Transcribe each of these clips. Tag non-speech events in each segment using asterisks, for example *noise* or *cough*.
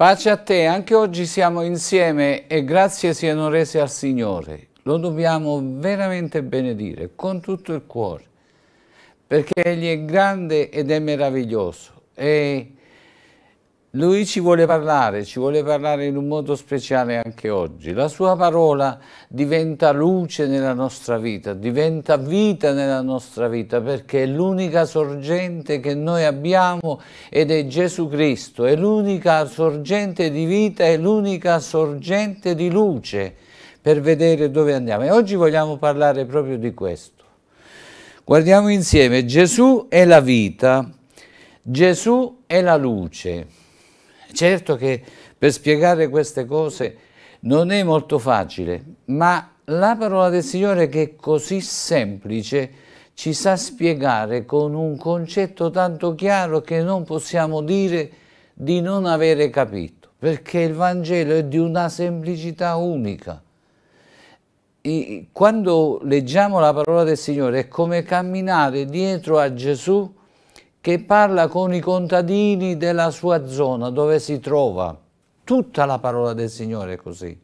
Pace a te, anche oggi siamo insieme e grazie siano rese al Signore. Lo dobbiamo veramente benedire con tutto il cuore, perché Egli è grande ed è meraviglioso. E lui ci vuole parlare, ci vuole parlare in un modo speciale anche oggi. La sua parola diventa luce nella nostra vita, diventa vita nella nostra vita, perché è l'unica sorgente che noi abbiamo ed è Gesù Cristo, è l'unica sorgente di vita, è l'unica sorgente di luce per vedere dove andiamo. E oggi vogliamo parlare proprio di questo. Guardiamo insieme, Gesù è la vita, Gesù è la luce. Certo che per spiegare queste cose non è molto facile, ma la parola del Signore che è così semplice ci sa spiegare con un concetto tanto chiaro che non possiamo dire di non avere capito, perché il Vangelo è di una semplicità unica. E quando leggiamo la parola del Signore è come camminare dietro a Gesù che parla con i contadini della sua zona dove si trova. Tutta la parola del Signore è così.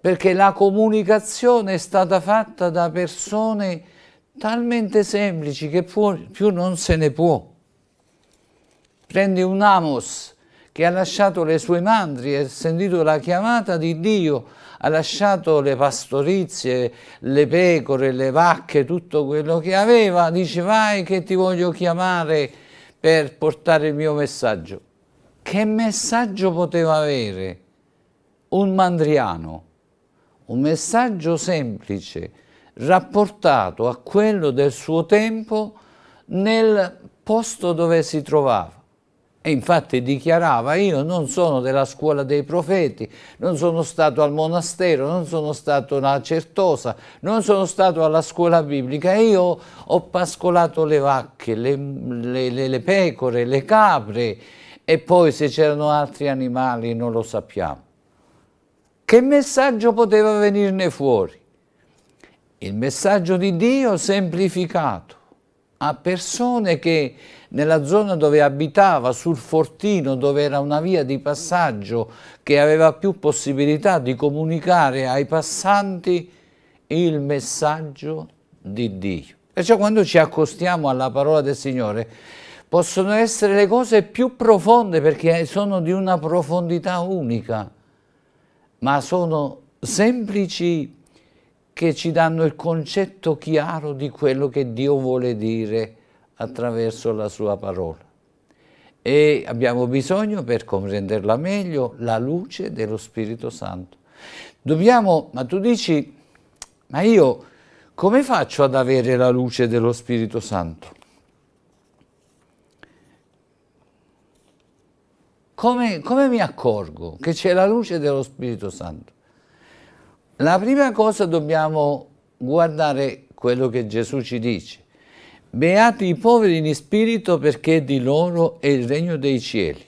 Perché la comunicazione è stata fatta da persone talmente semplici che più non se ne può. Prendi un Amos che ha lasciato le sue mandrie, ha sentito la chiamata di Dio, ha lasciato le pastorizie, le pecore, le vacche, tutto quello che aveva, dice vai che ti voglio chiamare per portare il mio messaggio. Che messaggio poteva avere un mandriano? Un messaggio semplice, rapportato a quello del suo tempo nel posto dove si trovava. E infatti dichiarava, io non sono della scuola dei profeti, non sono stato al monastero, non sono stato alla Certosa, non sono stato alla scuola biblica, io ho pascolato le vacche, le, le, le, le pecore, le capre e poi se c'erano altri animali non lo sappiamo. Che messaggio poteva venirne fuori? Il messaggio di Dio semplificato a persone che nella zona dove abitava, sul fortino, dove era una via di passaggio che aveva più possibilità di comunicare ai passanti il messaggio di Dio. Perciò quando ci accostiamo alla parola del Signore possono essere le cose più profonde perché sono di una profondità unica, ma sono semplici che ci danno il concetto chiaro di quello che Dio vuole dire attraverso la sua parola. E abbiamo bisogno, per comprenderla meglio, la luce dello Spirito Santo. Dobbiamo, ma tu dici, ma io come faccio ad avere la luce dello Spirito Santo? Come, come mi accorgo che c'è la luce dello Spirito Santo? La prima cosa dobbiamo guardare quello che Gesù ci dice. Beati i poveri in spirito perché di loro è il regno dei cieli.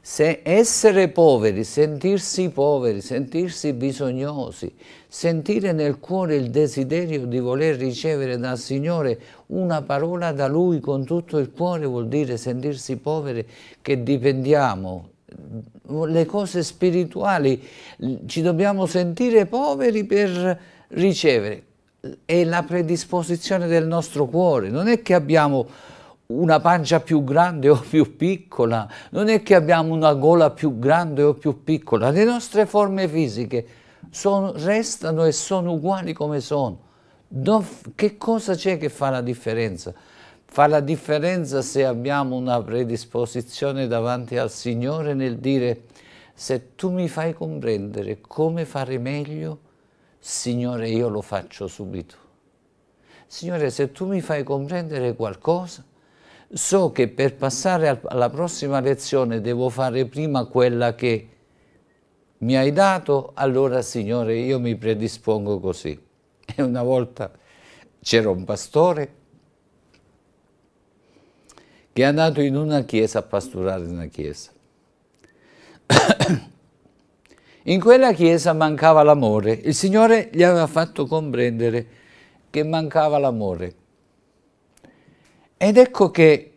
Se essere poveri, sentirsi poveri, sentirsi bisognosi, sentire nel cuore il desiderio di voler ricevere dal Signore una parola da Lui con tutto il cuore vuol dire sentirsi poveri che dipendiamo. Le cose spirituali ci dobbiamo sentire poveri per ricevere è la predisposizione del nostro cuore, non è che abbiamo una pancia più grande o più piccola, non è che abbiamo una gola più grande o più piccola, le nostre forme fisiche sono, restano e sono uguali come sono. Dov che cosa c'è che fa la differenza? Fa la differenza se abbiamo una predisposizione davanti al Signore nel dire se tu mi fai comprendere come fare meglio, Signore, io lo faccio subito. Signore, se tu mi fai comprendere qualcosa, so che per passare alla prossima lezione devo fare prima quella che mi hai dato, allora Signore io mi predispongo così. E una volta c'era un pastore che è andato in una chiesa a pasturare una chiesa. *coughs* In quella chiesa mancava l'amore. Il Signore gli aveva fatto comprendere che mancava l'amore. Ed ecco che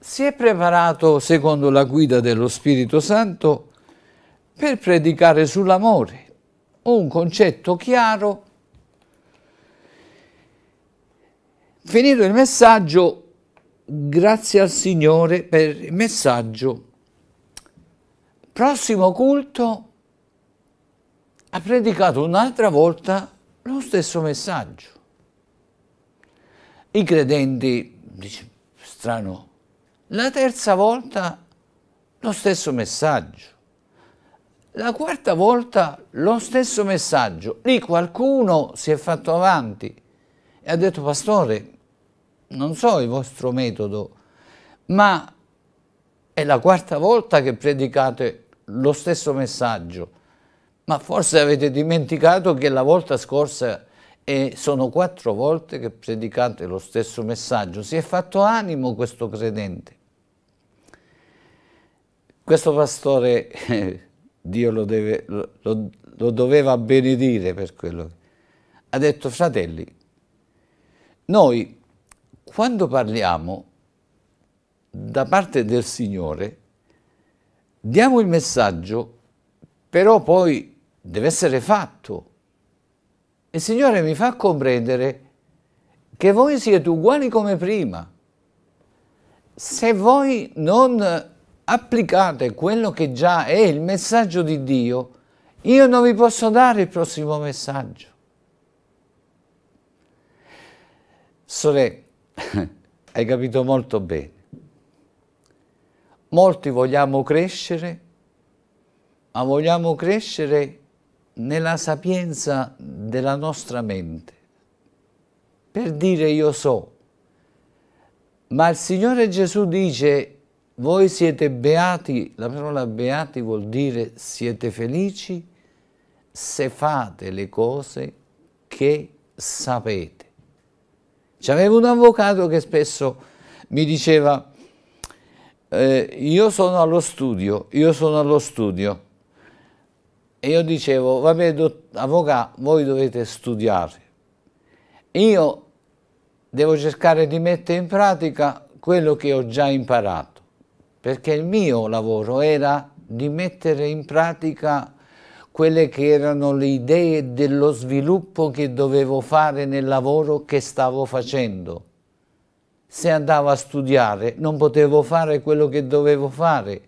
si è preparato secondo la guida dello Spirito Santo per predicare sull'amore, un concetto chiaro. Finito il messaggio, grazie al Signore per il messaggio. Prossimo culto ha predicato un'altra volta lo stesso messaggio. I credenti, dice, strano, la terza volta lo stesso messaggio. La quarta volta lo stesso messaggio. Lì qualcuno si è fatto avanti e ha detto, pastore, non so il vostro metodo, ma è la quarta volta che predicate lo stesso messaggio. Ma forse avete dimenticato che la volta scorsa e sono quattro volte che predicate lo stesso messaggio. Si è fatto animo questo credente. Questo pastore, *laughs* Dio lo, deve, lo, lo doveva benedire per quello. Ha detto, fratelli, noi quando parliamo da parte del Signore, diamo il messaggio, però poi deve essere fatto. Il Signore mi fa comprendere che voi siete uguali come prima. Se voi non applicate quello che già è il messaggio di Dio, io non vi posso dare il prossimo messaggio. Sore, *laughs* hai capito molto bene. Molti vogliamo crescere, ma vogliamo crescere nella sapienza della nostra mente, per dire io so. Ma il Signore Gesù dice voi siete beati, la parola beati vuol dire siete felici se fate le cose che sapete. C'avevo un avvocato che spesso mi diceva eh, io sono allo studio, io sono allo studio. E io dicevo vabbè avvocato voi dovete studiare. Io devo cercare di mettere in pratica quello che ho già imparato perché il mio lavoro era di mettere in pratica quelle che erano le idee dello sviluppo che dovevo fare nel lavoro che stavo facendo. Se andavo a studiare non potevo fare quello che dovevo fare,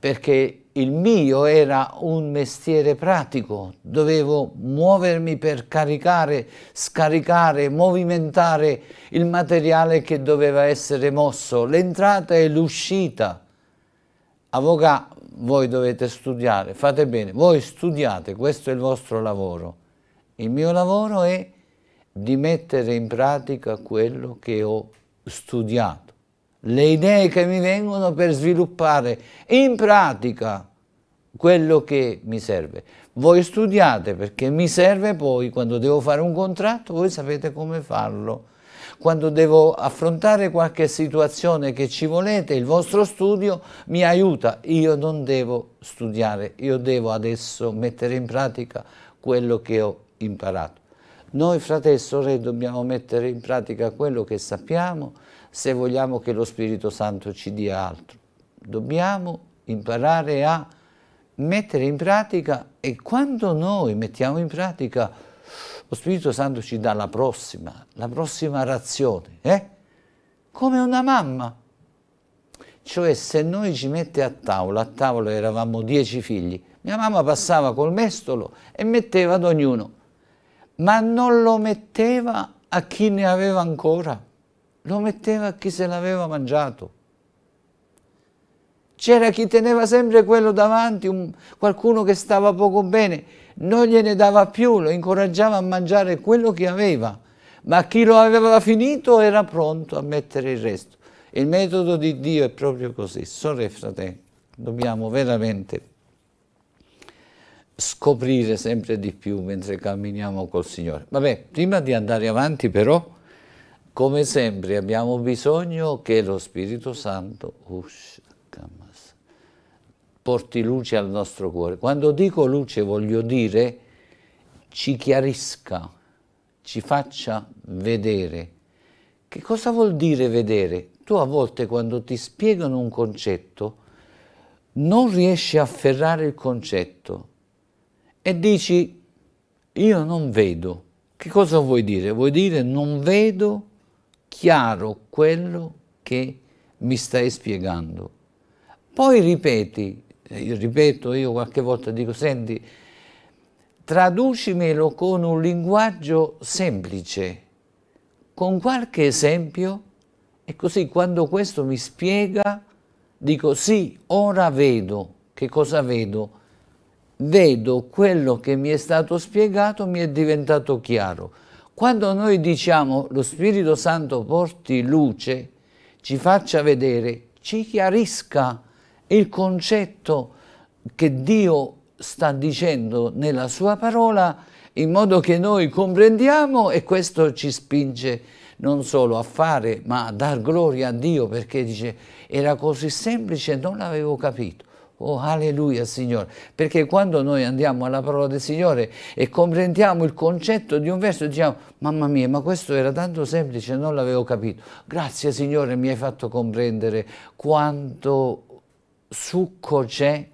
perché il mio era un mestiere pratico, dovevo muovermi per caricare, scaricare, movimentare il materiale che doveva essere mosso, l'entrata e l'uscita. Avvocato, voi dovete studiare, fate bene, voi studiate, questo è il vostro lavoro. Il mio lavoro è di mettere in pratica quello che ho studiato le idee che mi vengono per sviluppare in pratica quello che mi serve. Voi studiate perché mi serve poi quando devo fare un contratto, voi sapete come farlo. Quando devo affrontare qualche situazione che ci volete, il vostro studio mi aiuta. Io non devo studiare, io devo adesso mettere in pratica quello che ho imparato. Noi fratelli e sorelle dobbiamo mettere in pratica quello che sappiamo, se vogliamo che lo Spirito Santo ci dia altro. Dobbiamo imparare a mettere in pratica e quando noi mettiamo in pratica lo Spirito Santo ci dà la prossima, la prossima razione, eh? come una mamma. Cioè se noi ci mette a tavola, a tavola eravamo dieci figli, mia mamma passava col mestolo e metteva ad ognuno, ma non lo metteva a chi ne aveva ancora lo metteva a chi se l'aveva mangiato. C'era chi teneva sempre quello davanti, un, qualcuno che stava poco bene, non gliene dava più, lo incoraggiava a mangiare quello che aveva, ma chi lo aveva finito era pronto a mettere il resto. Il metodo di Dio è proprio così. Sorelle e fratelli, dobbiamo veramente scoprire sempre di più mentre camminiamo col Signore. Vabbè, prima di andare avanti però come sempre abbiamo bisogno che lo Spirito Santo porti luce al nostro cuore. Quando dico luce voglio dire ci chiarisca, ci faccia vedere. Che cosa vuol dire vedere? Tu a volte quando ti spiegano un concetto non riesci a afferrare il concetto e dici io non vedo. Che cosa vuoi dire? Vuoi dire non vedo chiaro quello che mi stai spiegando. Poi ripeti, io ripeto, io qualche volta dico, senti, traducimelo con un linguaggio semplice, con qualche esempio, e così quando questo mi spiega, dico sì, ora vedo. Che cosa vedo? Vedo quello che mi è stato spiegato, mi è diventato chiaro. Quando noi diciamo lo Spirito Santo porti luce, ci faccia vedere, ci chiarisca il concetto che Dio sta dicendo nella sua parola in modo che noi comprendiamo e questo ci spinge non solo a fare ma a dar gloria a Dio perché dice era così semplice non l'avevo capito Oh, alleluia, Signore, perché quando noi andiamo alla parola del Signore e comprendiamo il concetto di un verso, diciamo, mamma mia, ma questo era tanto semplice, non l'avevo capito. Grazie, Signore, mi hai fatto comprendere quanto succo c'è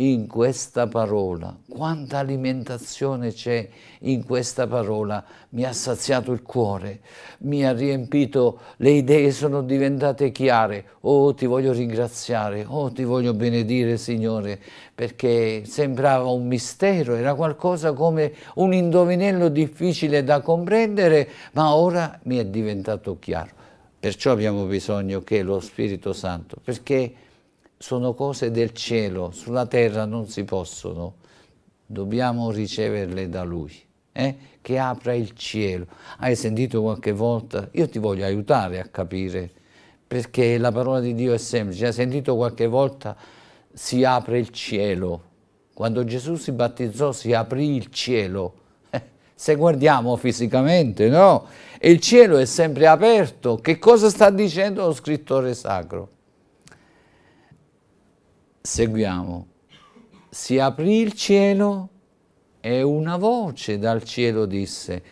in questa parola, quanta alimentazione c'è in questa parola, mi ha saziato il cuore, mi ha riempito, le idee sono diventate chiare, oh ti voglio ringraziare, oh ti voglio benedire Signore, perché sembrava un mistero, era qualcosa come un indovinello difficile da comprendere, ma ora mi è diventato chiaro. Perciò abbiamo bisogno che lo Spirito Santo, perché sono cose del cielo, sulla terra non si possono, dobbiamo riceverle da Lui, eh? che apra il cielo. Hai sentito qualche volta? Io ti voglio aiutare a capire, perché la parola di Dio è semplice. Hai sentito qualche volta si apre il cielo? Quando Gesù si battezzò si aprì il cielo. Eh, se guardiamo fisicamente, no? E il cielo è sempre aperto. Che cosa sta dicendo lo scrittore sacro? Seguiamo. Si aprì il cielo e una voce dal cielo disse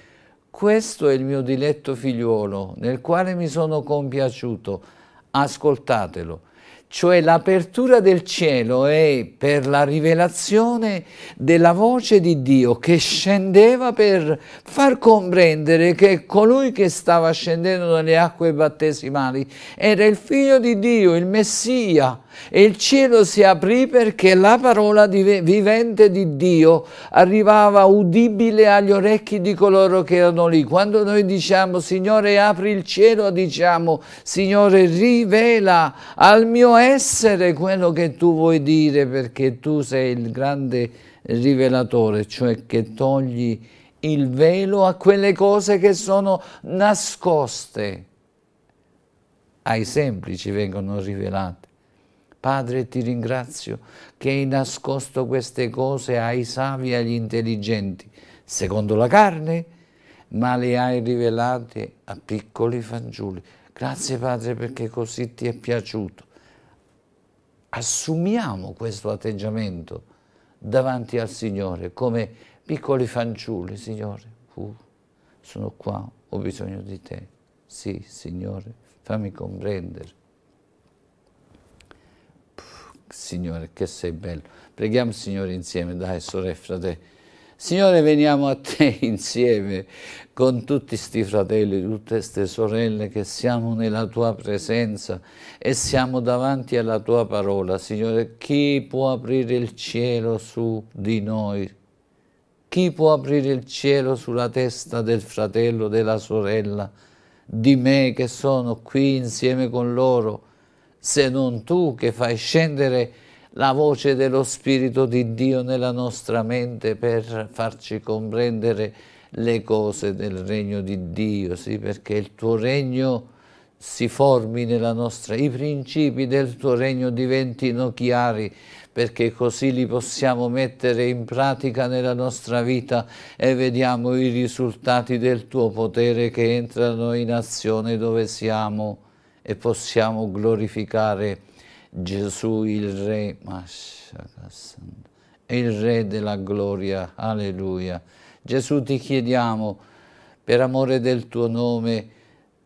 questo è il mio diletto figliuolo nel quale mi sono compiaciuto, ascoltatelo. Cioè l'apertura del cielo è per la rivelazione della voce di Dio che scendeva per far comprendere che colui che stava scendendo dalle acque battesimali era il figlio di Dio, il Messia, e il cielo si aprì perché la parola vivente di Dio arrivava udibile agli orecchi di coloro che erano lì. Quando noi diciamo Signore apri il cielo, diciamo Signore rivela al mio essere quello che tu vuoi dire perché tu sei il grande rivelatore, cioè che togli il velo a quelle cose che sono nascoste. Ai semplici vengono rivelate. Padre, ti ringrazio che hai nascosto queste cose ai savi e agli intelligenti, secondo la carne, ma le hai rivelate a piccoli fanciulli. Grazie Padre perché così ti è piaciuto. Assumiamo questo atteggiamento davanti al Signore come piccoli fanciulli, Signore. Uh, sono qua, ho bisogno di te. Sì, Signore, fammi comprendere. Signore, che sei bello. Preghiamo, Signore, insieme, dai, sorelle e fratelli. Signore, veniamo a te *laughs* insieme con tutti questi fratelli, tutte queste sorelle che siamo nella tua presenza e siamo davanti alla tua parola. Signore, chi può aprire il cielo su di noi? Chi può aprire il cielo sulla testa del fratello, della sorella, di me che sono qui insieme con loro? Se non tu che fai scendere la voce dello Spirito di Dio nella nostra mente per farci comprendere le cose del regno di Dio, sì, perché il tuo regno si formi nella nostra, i principi del tuo regno diventino chiari, perché così li possiamo mettere in pratica nella nostra vita e vediamo i risultati del tuo potere che entrano in azione dove siamo e possiamo glorificare Gesù il Re, il Re della gloria, alleluia. Gesù ti chiediamo, per amore del tuo nome,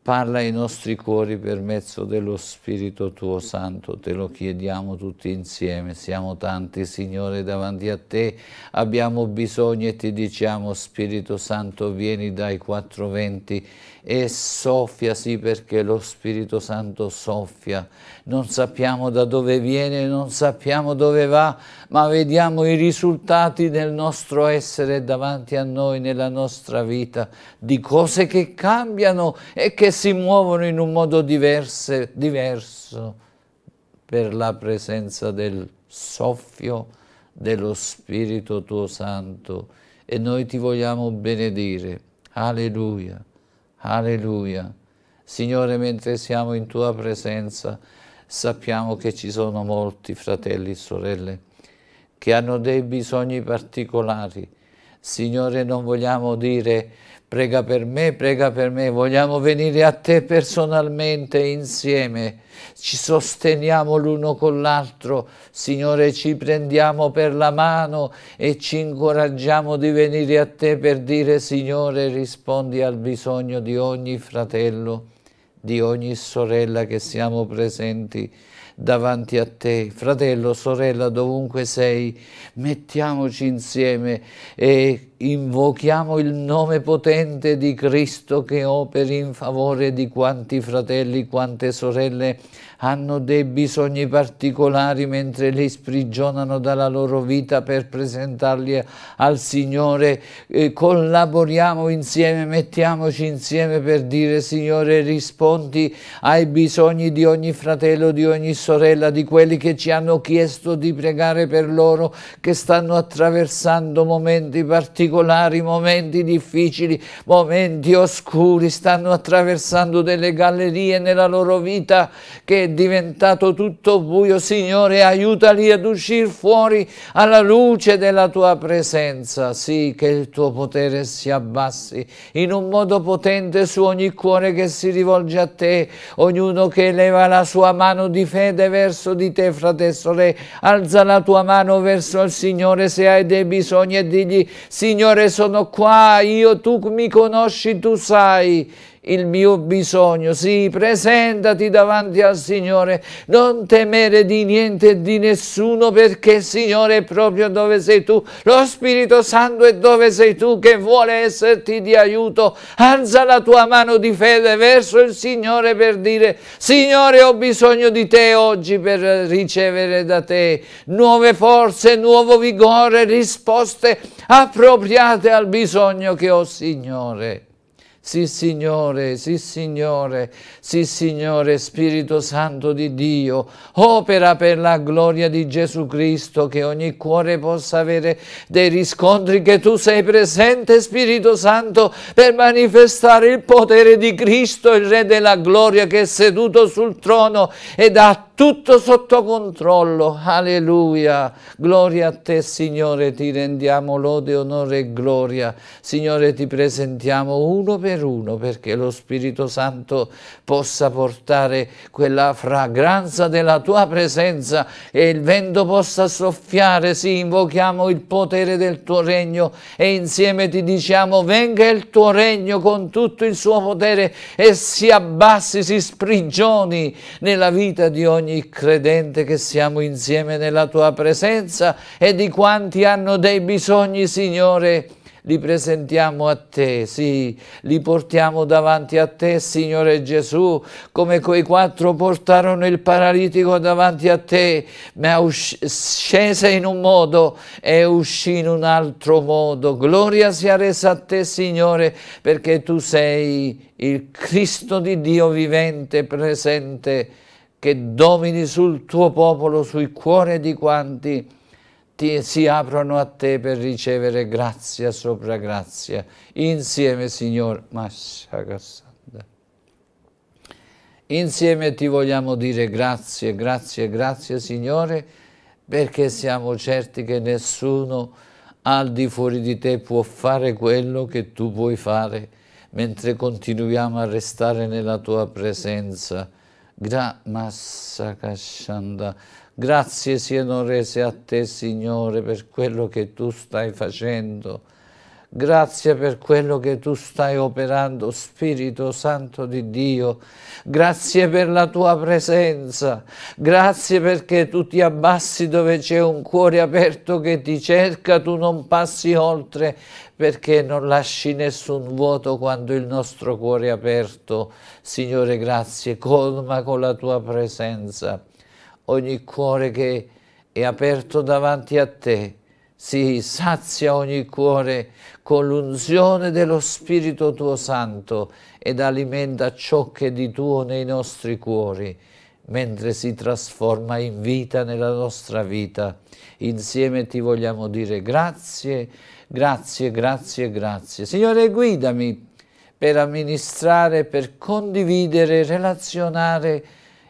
Parla ai nostri cuori per mezzo dello Spirito tuo Santo, te lo chiediamo tutti insieme. Siamo tanti, Signore, davanti a te, abbiamo bisogno e ti diciamo, Spirito Santo, vieni dai quattro venti e soffia, sì, perché lo Spirito Santo soffia. Non sappiamo da dove viene, non sappiamo dove va, ma vediamo i risultati del nostro essere davanti a noi, nella nostra vita, di cose che cambiano e che si muovono in un modo diverse, diverso per la presenza del soffio dello Spirito tuo Santo e noi ti vogliamo benedire. Alleluia, alleluia. Signore, mentre siamo in tua presenza, sappiamo che ci sono molti fratelli e sorelle che hanno dei bisogni particolari. Signore, non vogliamo dire prega per me, prega per me, vogliamo venire a te personalmente insieme, ci sosteniamo l'uno con l'altro, Signore ci prendiamo per la mano e ci incoraggiamo di venire a te per dire Signore rispondi al bisogno di ogni fratello, di ogni sorella che siamo presenti davanti a te. Fratello, sorella, dovunque sei, mettiamoci insieme e invochiamo il nome potente di Cristo che operi in favore di quanti fratelli, quante sorelle hanno dei bisogni particolari mentre li sprigionano dalla loro vita per presentarli al Signore. Eh, collaboriamo insieme, mettiamoci insieme per dire Signore rispondi ai bisogni di ogni fratello, di ogni sorella, di quelli che ci hanno chiesto di pregare per loro, che stanno attraversando momenti particolari, momenti difficili, momenti oscuri, stanno attraversando delle gallerie nella loro vita che diventato tutto buio, Signore, aiutali ad uscire fuori alla luce della tua presenza. Sì, che il tuo potere si abbassi in un modo potente su ogni cuore che si rivolge a te, ognuno che eleva la sua mano di fede verso di te, fratello, sorelle, alza la tua mano verso il Signore se hai dei bisogni e digli, Signore, sono qua, io, tu mi conosci, tu sai il mio bisogno. Sì, presentati davanti al Signore, non temere di niente e di nessuno perché Signore è proprio dove sei tu. Lo Spirito Santo è dove sei tu che vuole esserti di aiuto. Alza la tua mano di fede verso il Signore per dire Signore ho bisogno di te oggi per ricevere da te nuove forze, nuovo vigore, risposte appropriate al bisogno che ho Signore. Sì Signore, sì Signore, sì Signore, Spirito Santo di Dio, opera per la gloria di Gesù Cristo, che ogni cuore possa avere dei riscontri che tu sei presente, Spirito Santo, per manifestare il potere di Cristo, il Re della gloria che è seduto sul trono ed ha tutto sotto controllo. Alleluia. Gloria a te, Signore, ti rendiamo lode, onore e gloria. Signore, ti presentiamo uno per uno perché lo Spirito Santo possa portare quella fragranza della tua presenza e il vento possa soffiare. Sì, invochiamo il potere del tuo regno e insieme ti diciamo venga il tuo regno con tutto il suo potere e si abbassi, si sprigioni nella vita di ogni ogni credente che siamo insieme nella tua presenza e di quanti hanno dei bisogni, Signore, li presentiamo a te, sì, li portiamo davanti a te, Signore Gesù, come quei quattro portarono il paralitico davanti a te, ma scese in un modo e uscì in un altro modo. Gloria sia resa a te, Signore, perché tu sei il Cristo di Dio vivente, presente, che domini sul tuo popolo, sui cuori di quanti ti, si aprono a te per ricevere grazia sopra grazia. Insieme, Signore, insieme ti vogliamo dire grazie, grazie, grazie, Signore, perché siamo certi che nessuno al di fuori di te può fare quello che tu puoi fare mentre continuiamo a restare nella tua presenza Grazie siano rese a te, Signore, per quello che tu stai facendo. Grazie per quello che tu stai operando, Spirito Santo di Dio. Grazie per la tua presenza. Grazie perché tu ti abbassi dove c'è un cuore aperto che ti cerca, tu non passi oltre perché non lasci nessun vuoto quando il nostro cuore è aperto. Signore, grazie, colma con la tua presenza ogni cuore che è aperto davanti a te si sazia ogni cuore con l'unzione dello Spirito tuo Santo ed alimenta ciò che è di tuo nei nostri cuori, mentre si trasforma in vita nella nostra vita. Insieme ti vogliamo dire grazie, grazie, grazie, grazie. Signore, guidami per amministrare, per condividere, relazionare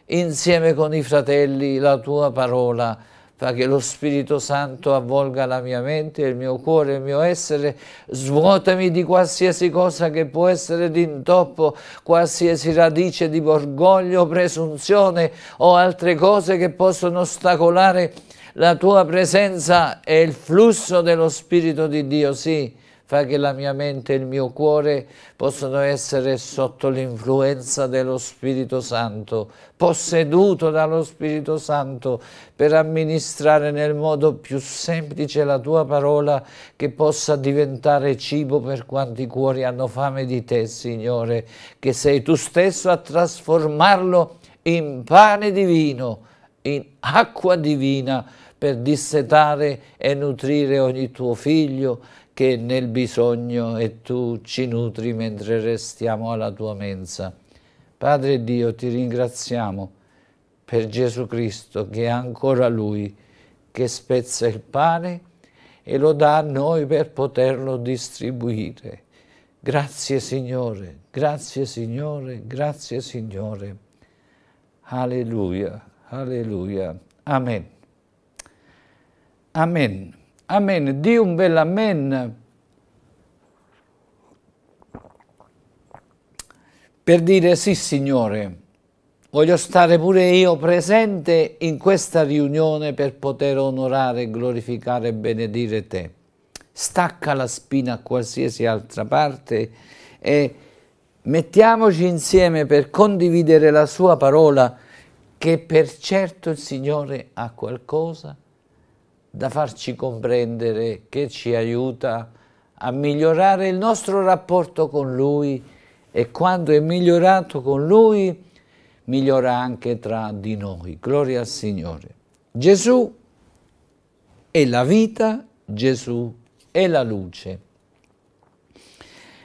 insieme con i fratelli la tua parola, fa che lo Spirito Santo avvolga la mia mente, il mio cuore, il mio essere, svuotami di qualsiasi cosa che può essere d'intoppo, qualsiasi radice di orgoglio, presunzione o altre cose che possono ostacolare la tua presenza e il flusso dello Spirito di Dio, sì, fa che la mia mente e il mio cuore possano essere sotto l'influenza dello Spirito Santo, posseduto dallo Spirito Santo per amministrare nel modo più semplice la tua parola che possa diventare cibo per quanti cuori hanno fame di te, Signore, che sei tu stesso a trasformarlo in pane divino, in acqua divina per dissetare e nutrire ogni tuo figlio, che nel bisogno e tu ci nutri mentre restiamo alla tua mensa. Padre Dio, ti ringraziamo per Gesù Cristo che è ancora Lui che spezza il pane e lo dà a noi per poterlo distribuire. Grazie Signore, grazie Signore, grazie Signore. Alleluia, alleluia. Amen. Amen. Amen. Di un bel amen. Per dire sì, Signore, voglio stare pure io presente in questa riunione per poter onorare, glorificare e benedire Te. Stacca la spina a qualsiasi altra parte e mettiamoci insieme per condividere la Sua parola che per certo il Signore ha qualcosa da farci comprendere che ci aiuta a migliorare il nostro rapporto con Lui e quando è migliorato con Lui, migliora anche tra di noi. Gloria al Signore. Gesù è la vita, Gesù è la luce.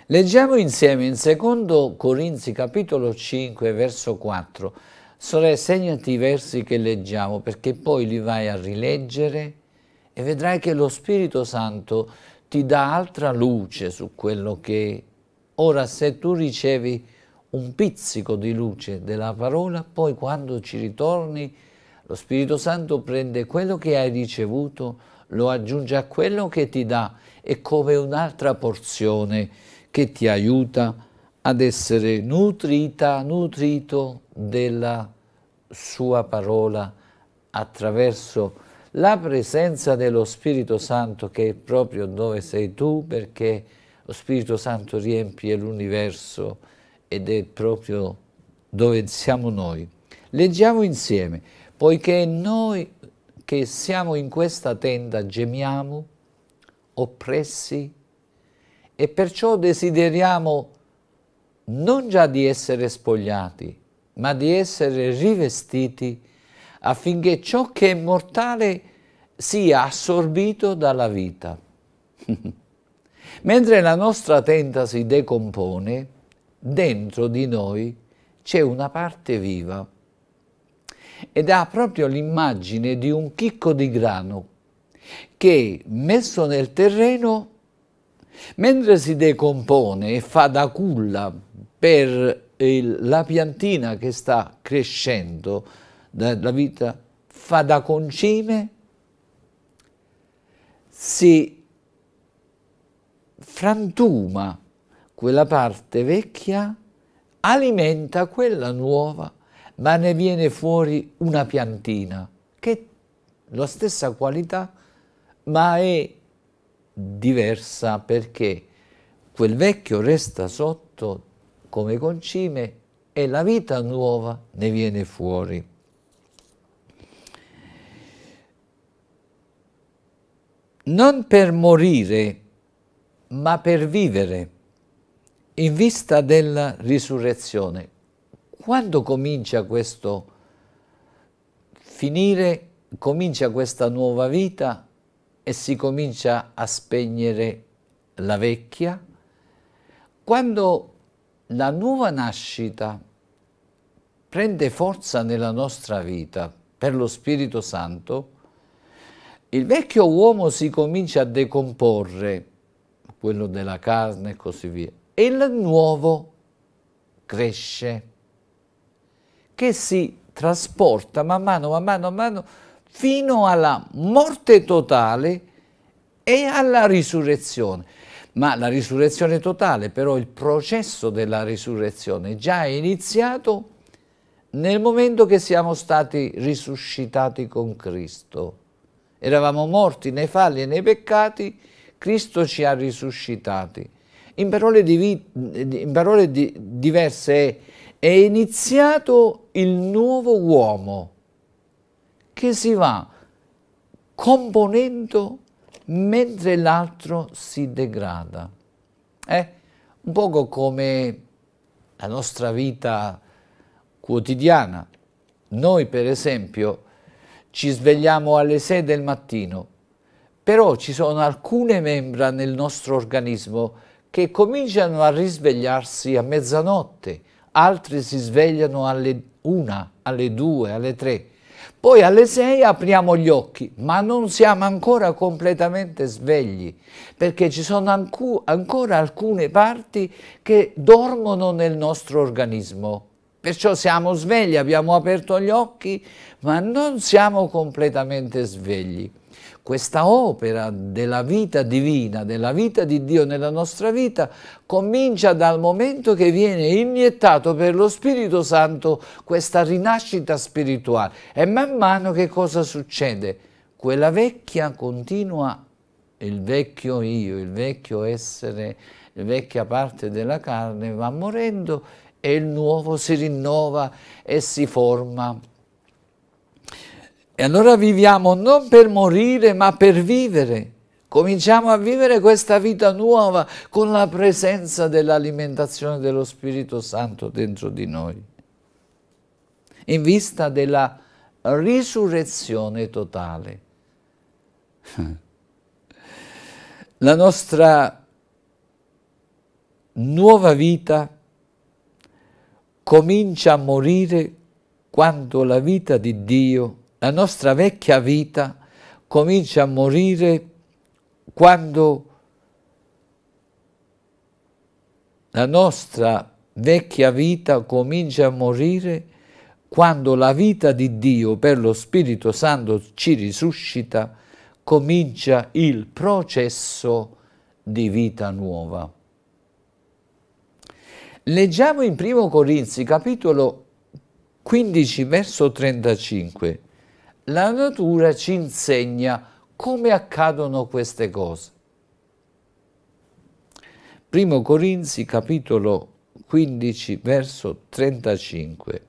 Leggiamo insieme in secondo Corinzi capitolo 5 verso 4. Sorelle, segnati i versi che leggiamo perché poi li vai a rileggere e vedrai che lo Spirito Santo ti dà altra luce su quello che ora se tu ricevi un pizzico di luce della parola, poi quando ci ritorni lo Spirito Santo prende quello che hai ricevuto, lo aggiunge a quello che ti dà e come un'altra porzione che ti aiuta ad essere nutrita, nutrito della sua parola attraverso la presenza dello Spirito Santo che è proprio dove sei tu perché lo Spirito Santo riempie l'universo ed è proprio dove siamo noi. Leggiamo insieme, poiché noi che siamo in questa tenda gemiamo, oppressi, e perciò desideriamo non già di essere spogliati, ma di essere rivestiti affinché ciò che è mortale sia assorbito dalla vita. *laughs* Mentre la nostra tenda si decompone, dentro di noi c'è una parte viva ed ha proprio l'immagine di un chicco di grano che messo nel terreno, mentre si decompone e fa da culla per il, la piantina che sta crescendo, la vita fa da concime, si frantuma quella parte vecchia, alimenta quella nuova, ma ne viene fuori una piantina che ha la stessa qualità, ma è diversa perché quel vecchio resta sotto come concime e la vita nuova ne viene fuori. Non per morire, ma per vivere in vista della risurrezione. Quando comincia questo finire, comincia questa nuova vita e si comincia a spegnere la vecchia, quando la nuova nascita prende forza nella nostra vita per lo Spirito Santo, il vecchio uomo si comincia a decomporre, quello della carne e così via, e il nuovo cresce, che si trasporta man mano, man mano, man mano, fino alla morte totale e alla risurrezione. Ma la risurrezione totale, però il processo della risurrezione già è iniziato nel momento che siamo stati risuscitati con Cristo. Eravamo morti nei falli e nei peccati, Cristo ci ha risuscitati. In parole, di, in parole di, diverse è, è iniziato il nuovo uomo che si va componendo mentre l'altro si degrada. È un poco come la nostra vita quotidiana. Noi, per esempio, ci svegliamo alle 6 del mattino, però ci sono alcune membra nel nostro organismo che cominciano a risvegliarsi a mezzanotte, altri si svegliano alle 1, alle 2, alle 3. Poi alle 6 apriamo gli occhi, ma non siamo ancora completamente svegli, perché ci sono ancora alcune parti che dormono nel nostro organismo. Perciò siamo svegli, abbiamo aperto gli occhi, ma non siamo completamente svegli. Questa opera della vita divina, della vita di Dio nella nostra vita, comincia dal momento che viene iniettato per lo Spirito Santo questa rinascita spirituale. E man mano che cosa succede? Quella vecchia continua, il vecchio io, il vecchio essere, la vecchia parte della carne va morendo e il nuovo si rinnova e si forma. E allora viviamo non per morire ma per vivere. Cominciamo a vivere questa vita nuova con la presenza dell'alimentazione dello Spirito Santo dentro di noi. In vista della risurrezione totale. *laughs* La nostra nuova vita comincia a morire quando la vita di Dio, la nostra vecchia vita, comincia a morire quando la nostra vecchia vita comincia a morire quando la vita di Dio per lo Spirito Santo ci risuscita, comincia il processo di vita nuova. Leggiamo in 1 Corinzi capitolo 15 verso 35. La natura ci insegna come accadono queste cose. 1 Corinzi capitolo 15 verso 35.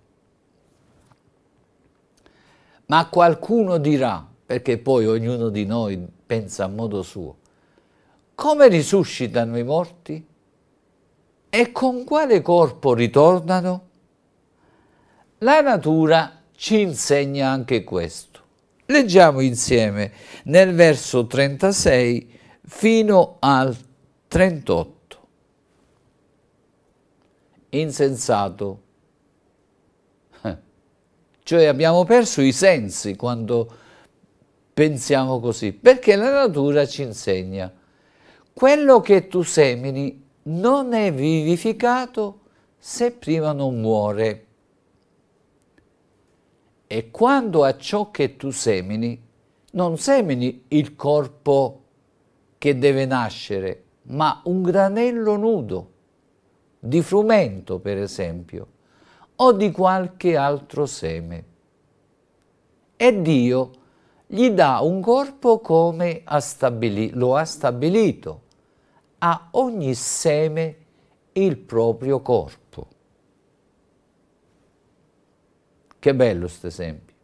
Ma qualcuno dirà, perché poi ognuno di noi pensa a modo suo, come risuscitano i morti? E con quale corpo ritornano? La natura ci insegna anche questo. Leggiamo insieme nel verso 36 fino al 38. Insensato. *laughs* Cioè abbiamo perso i sensi quando pensiamo così, perché la natura ci insegna. Quello che tu semini non è vivificato se prima non muore. E quando a ciò che tu semini, non semini il corpo che deve nascere, ma un granello nudo, di frumento per esempio, o di qualche altro seme. E Dio gli dà un corpo come ha lo ha stabilito. A ogni seme il proprio corpo. Che bello questo esempio.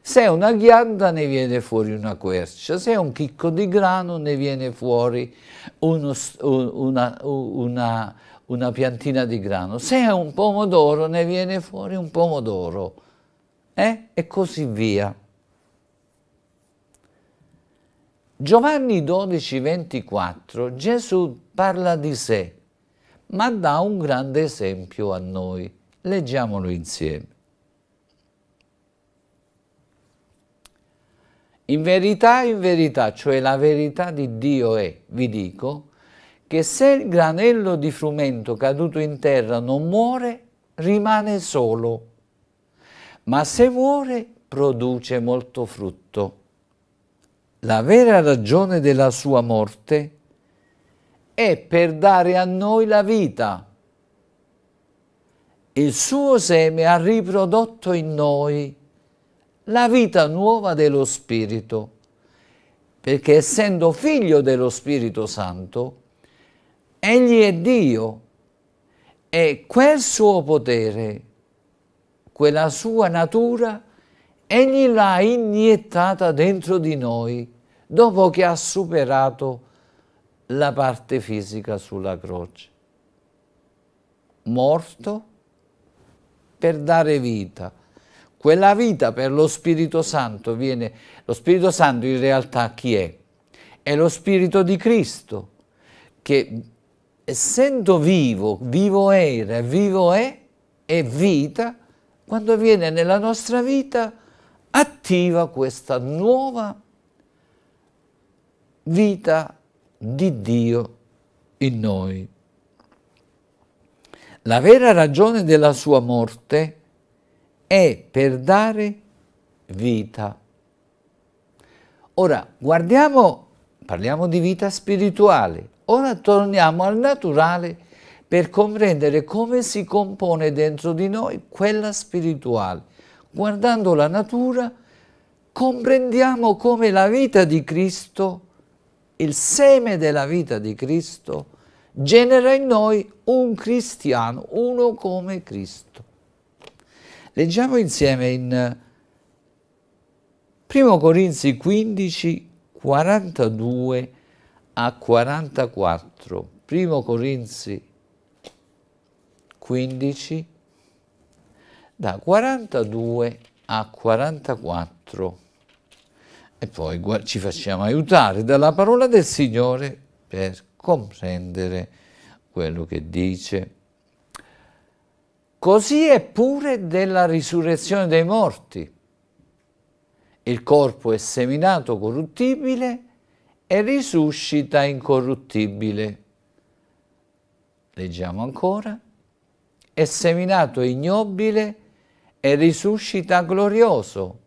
Se è una ghianda ne viene fuori una quercia, se è un chicco di grano ne viene fuori uno, una, una, una piantina di grano, se è un pomodoro ne viene fuori un pomodoro eh? e così via. Giovanni 12, 24, Gesù parla di sé, ma dà un grande esempio a noi. Leggiamolo insieme. In verità, in verità, cioè la verità di Dio è, vi dico, che se il granello di frumento caduto in terra non muore, rimane solo, ma se muore produce molto frutto. La vera ragione della sua morte è per dare a noi la vita. Il suo seme ha riprodotto in noi la vita nuova dello Spirito, perché essendo figlio dello Spirito Santo, egli è Dio e quel suo potere, quella sua natura, egli l'ha iniettata dentro di noi dopo che ha superato la parte fisica sulla croce. Morto per dare vita quella vita per lo Spirito Santo viene, lo Spirito Santo in realtà chi è? È lo Spirito di Cristo che essendo vivo, vivo era, vivo è, è vita, quando viene nella nostra vita attiva questa nuova vita di Dio in noi. La vera ragione della sua morte è per dare vita. Ora, guardiamo, parliamo di vita spirituale, ora torniamo al naturale per comprendere come si compone dentro di noi quella spirituale. Guardando la natura, comprendiamo come la vita di Cristo, il seme della vita di Cristo, genera in noi un cristiano, uno come Cristo. Leggiamo insieme in 1 Corinzi 15, 42 a 44. 1 Corinzi 15, da 42 a 44. E poi ci facciamo aiutare dalla parola del Signore per comprendere quello che dice. Così è pure della risurrezione dei morti. Il corpo è seminato corruttibile e risuscita incorruttibile. Leggiamo ancora. È seminato ignobile e risuscita glorioso.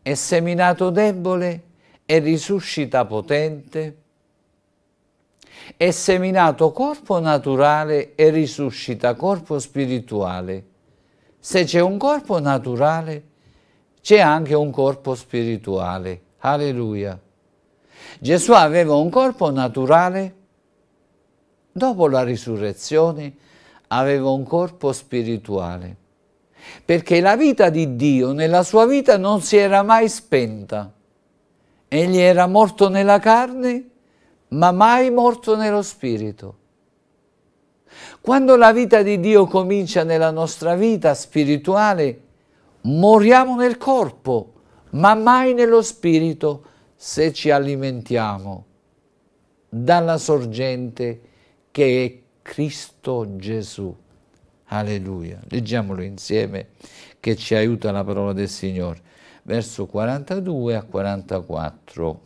È seminato debole e risuscita potente è seminato corpo naturale e risuscita corpo spirituale. Se c'è un corpo naturale, c'è anche un corpo spirituale. Alleluia. Gesù aveva un corpo naturale, dopo la risurrezione aveva un corpo spirituale, perché la vita di Dio nella sua vita non si era mai spenta. Egli era morto nella carne ma mai morto nello spirito. Quando la vita di Dio comincia nella nostra vita spirituale, moriamo nel corpo, ma mai nello spirito se ci alimentiamo dalla sorgente che è Cristo Gesù. Alleluia. Leggiamolo insieme che ci aiuta la parola del Signore. Verso 42 a 44.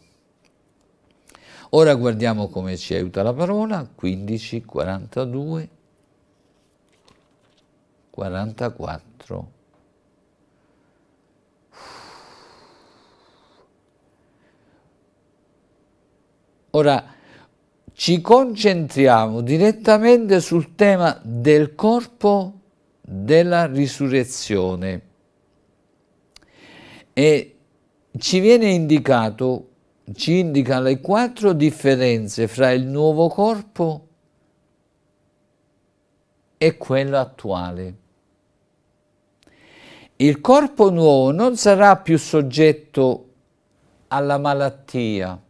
Ora guardiamo come ci aiuta la parola, 15, 42, 44. Ora ci concentriamo direttamente sul tema del corpo della risurrezione e ci viene indicato, ci indica le quattro differenze fra il nuovo corpo e quello attuale. Il corpo nuovo non sarà più soggetto alla malattia,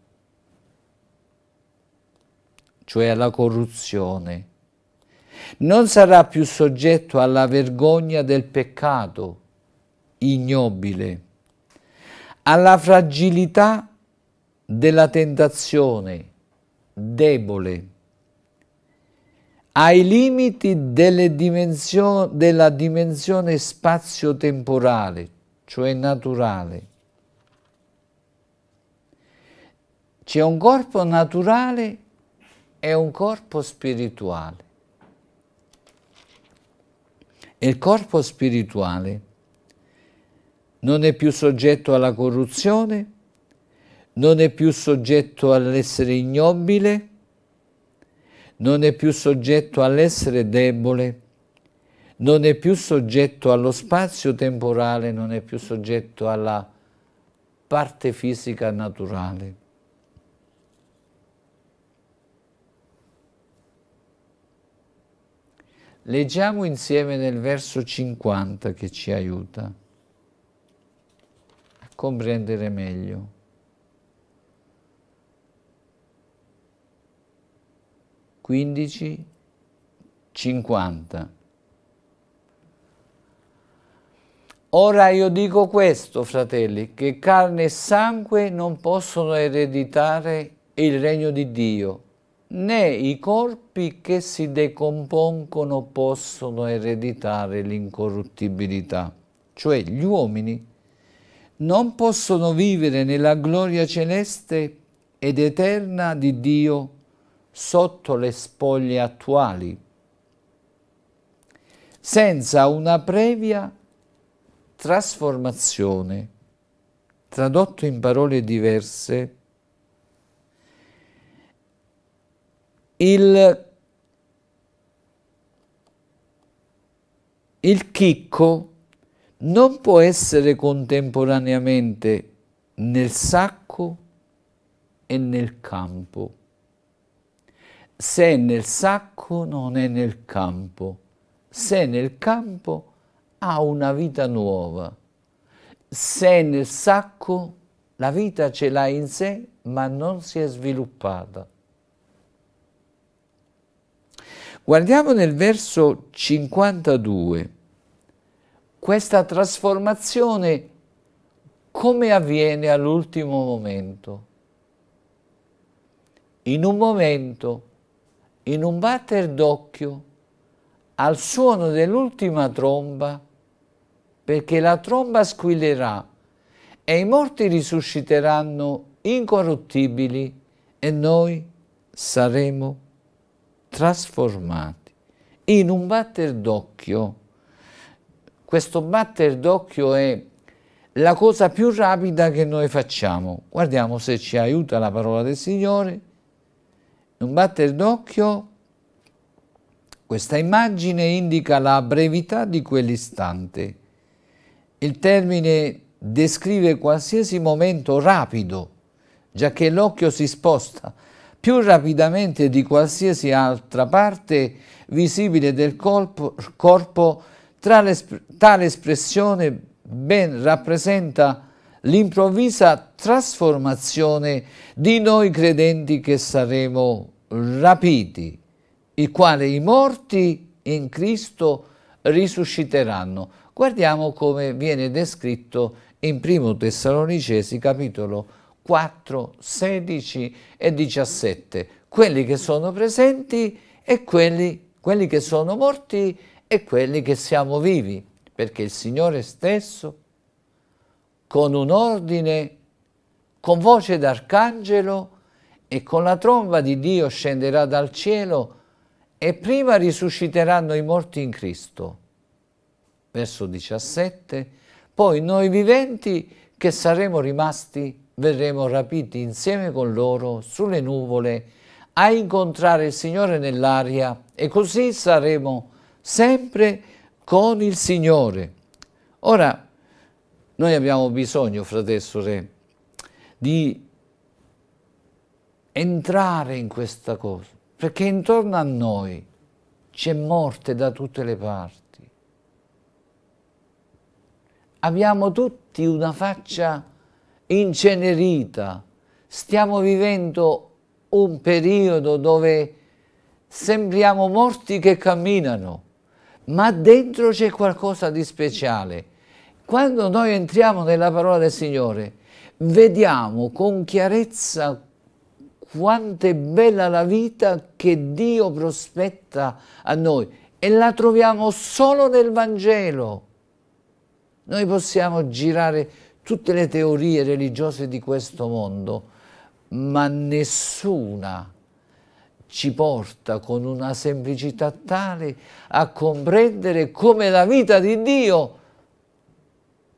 cioè alla corruzione. Non sarà più soggetto alla vergogna del peccato ignobile, alla fragilità della tentazione debole, ai limiti dimensione, della dimensione spazio-temporale, cioè naturale. C'è un corpo naturale e un corpo spirituale. Il corpo spirituale non è più soggetto alla corruzione, non è più soggetto all'essere ignobile, non è più soggetto all'essere debole, non è più soggetto allo spazio temporale, non è più soggetto alla parte fisica naturale. Leggiamo insieme nel verso 50 che ci aiuta a comprendere meglio. 15, 50. Ora io dico questo, fratelli, che carne e sangue non possono ereditare il regno di Dio, né i corpi che si decompongono possono ereditare l'incorruttibilità. Cioè gli uomini non possono vivere nella gloria celeste ed eterna di Dio sotto le spoglie attuali, senza una previa trasformazione. Tradotto in parole diverse, il, il chicco non può essere contemporaneamente nel sacco e nel campo. Se è nel sacco non è nel campo, se è nel campo ha una vita nuova, se è nel sacco la vita ce l'ha in sé ma non si è sviluppata. Guardiamo nel verso 52, questa trasformazione come avviene all'ultimo momento. In un momento in un batter d'occhio al suono dell'ultima tromba, perché la tromba squillerà e i morti risusciteranno incorruttibili e noi saremo trasformati in un batter d'occhio. Questo batter d'occhio è la cosa più rapida che noi facciamo. Guardiamo se ci aiuta la parola del Signore un batter d'occhio, questa immagine indica la brevità di quell'istante. Il termine descrive qualsiasi momento rapido, già che l'occhio si sposta più rapidamente di qualsiasi altra parte visibile del corpo, corpo tale espressione ben rappresenta l'improvvisa trasformazione di noi credenti che saremo rapiti, i quali i morti in Cristo risusciteranno. Guardiamo come viene descritto in 1 Tessalonicesi capitolo 4, 16 e 17. Quelli che sono presenti e quelli, quelli che sono morti e quelli che siamo vivi, perché il Signore stesso, con un ordine, con voce d'arcangelo, e con la tromba di Dio scenderà dal cielo e prima risusciteranno i morti in Cristo. Verso 17, poi noi viventi che saremo rimasti verremo rapiti insieme con loro sulle nuvole a incontrare il Signore nell'aria e così saremo sempre con il Signore. Ora, Noi abbiamo bisogno, fratello e sorelle, di entrare in questa cosa, perché intorno a noi c'è morte da tutte le parti. Abbiamo tutti una faccia incenerita, stiamo vivendo un periodo dove sembriamo morti che camminano, ma dentro c'è qualcosa di speciale. Quando noi entriamo nella parola del Signore, vediamo con chiarezza quanto è bella la vita che Dio prospetta a noi e la troviamo solo nel Vangelo. Noi possiamo girare tutte le teorie religiose di questo mondo, ma nessuna ci porta con una semplicità tale a comprendere come la vita di Dio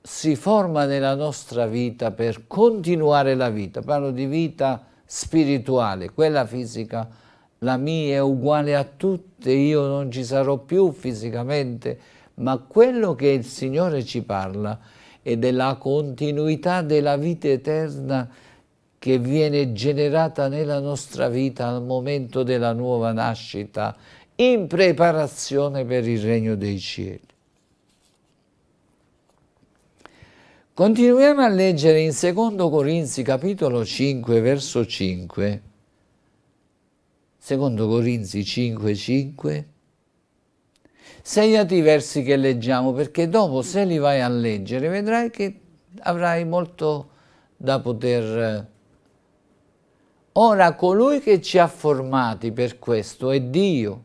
si forma nella nostra vita per continuare la vita. Parlo di vita spirituale, quella fisica, la mia è uguale a tutte, io non ci sarò più fisicamente, ma quello che il Signore ci parla è della continuità della vita eterna che viene generata nella nostra vita al momento della nuova nascita, in preparazione per il regno dei cieli. Continuiamo a leggere in 2 Corinzi capitolo 5 verso 5. 2 Corinzi 5 5. Segnati i versi che leggiamo perché dopo se li vai a leggere vedrai che avrai molto da poter... Ora colui che ci ha formati per questo è Dio,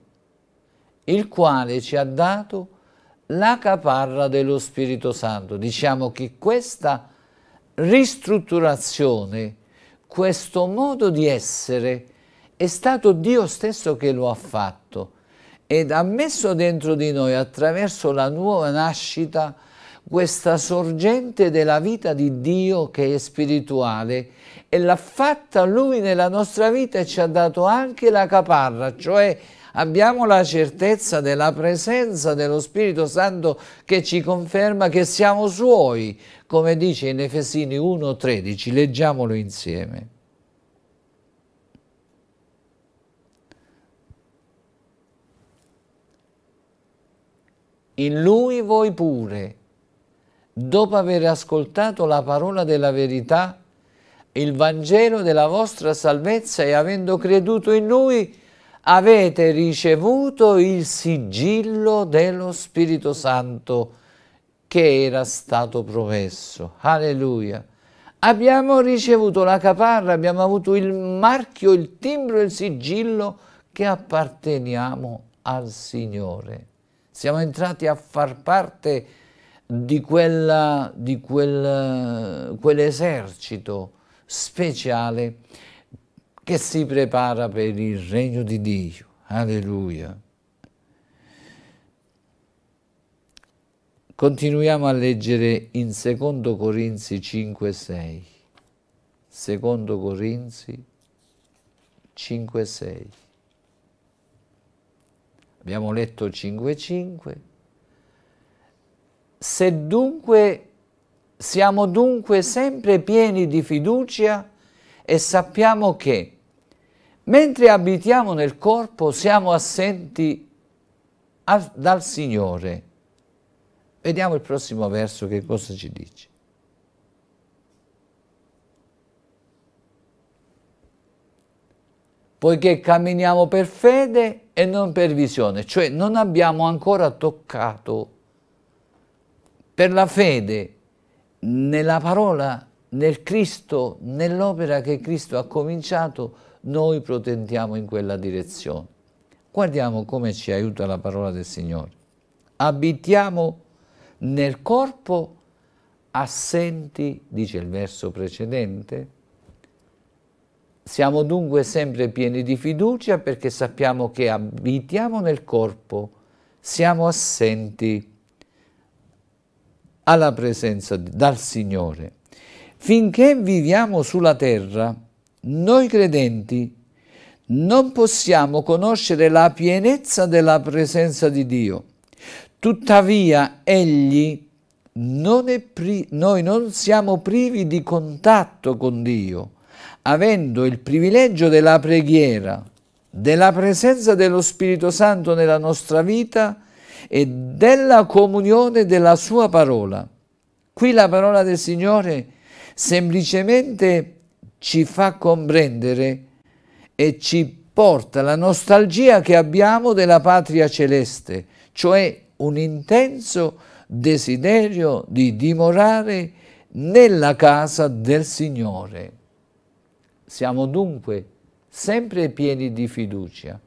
il quale ci ha dato la caparra dello Spirito Santo. Diciamo che questa ristrutturazione, questo modo di essere, è stato Dio stesso che lo ha fatto ed ha messo dentro di noi attraverso la nuova nascita questa sorgente della vita di Dio che è spirituale e l'ha fatta Lui nella nostra vita e ci ha dato anche la caparra, cioè abbiamo la certezza della presenza dello Spirito Santo che ci conferma che siamo Suoi, come dice in Efesini 1.13, leggiamolo insieme. In Lui voi pure, dopo aver ascoltato la parola della verità, il Vangelo della vostra salvezza e avendo creduto in Lui, avete ricevuto il sigillo dello Spirito Santo che era stato promesso. Alleluia. Abbiamo ricevuto la caparra, abbiamo avuto il marchio, il timbro, il sigillo che apparteniamo al Signore. Siamo entrati a far parte di, quella, di quel, quell'esercito speciale che si prepara per il regno di Dio. Alleluia. Continuiamo a leggere in 2 Corinzi 5, 6. 2 Corinzi 5, 6. Abbiamo letto 5, 5. Se dunque siamo dunque sempre pieni di fiducia e sappiamo che Mentre abitiamo nel corpo siamo assenti al, dal Signore. Vediamo il prossimo verso che cosa ci dice. Poiché camminiamo per fede e non per visione, cioè non abbiamo ancora toccato per la fede nella parola, nel Cristo, nell'opera che Cristo ha cominciato, noi protendiamo in quella direzione. Guardiamo come ci aiuta la parola del Signore. Abitiamo nel corpo assenti, dice il verso precedente, siamo dunque sempre pieni di fiducia perché sappiamo che abitiamo nel corpo, siamo assenti alla presenza dal Signore. Finché viviamo sulla terra, noi credenti non possiamo conoscere la pienezza della presenza di Dio. Tuttavia Egli non noi non siamo privi di contatto con Dio, avendo il privilegio della preghiera, della presenza dello Spirito Santo nella nostra vita e della comunione della Sua parola. Qui la parola del Signore semplicemente ci fa comprendere e ci porta la nostalgia che abbiamo della patria celeste, cioè un intenso desiderio di dimorare nella casa del Signore. Siamo dunque sempre pieni di fiducia.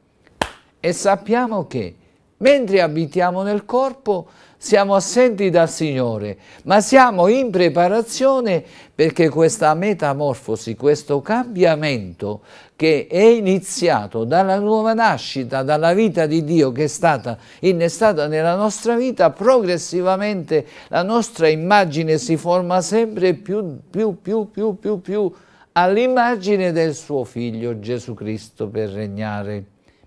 E sappiamo che mentre abitiamo nel corpo siamo assenti dal Signore, ma siamo in preparazione perché questa metamorfosi, questo cambiamento che è iniziato dalla nuova nascita, dalla vita di Dio che è stata innestata nella nostra vita, progressivamente la nostra immagine si forma sempre più, più, più, più, più, più all'immagine del suo Figlio Gesù Cristo per regnare,